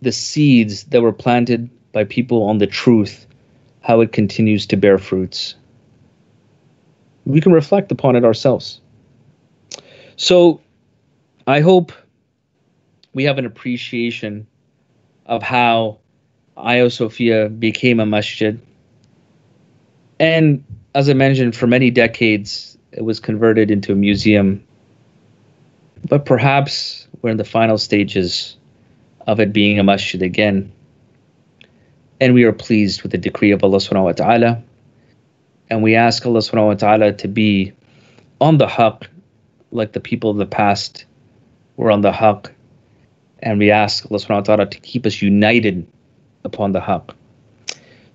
the seeds that were planted by people on the truth how it continues to bear fruits. We can reflect upon it ourselves. So I hope we have an appreciation of how Hagia Sophia became a masjid. And as I mentioned, for many decades, it was converted into a museum. But perhaps we're in the final stages of it being a masjid again and we are pleased with the decree of Allah subhanahu wa ta'ala. And we ask Allah subhanahu wa ta'ala to be on the haqq like the people of the past were on the haqq And we ask Allah subhanahu wa ta'ala to keep us united upon the haqq.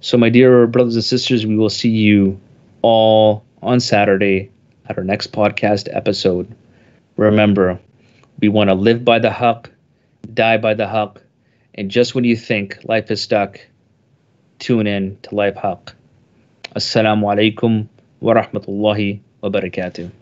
So, my dear brothers and sisters, we will see you all on Saturday at our next podcast episode. Remember, we want to live by the haqq, die by the haqq, and just when you think life is stuck, tune in to Life Haqq. Assalamu alaikum wa rahmatullahi wa barakatuh.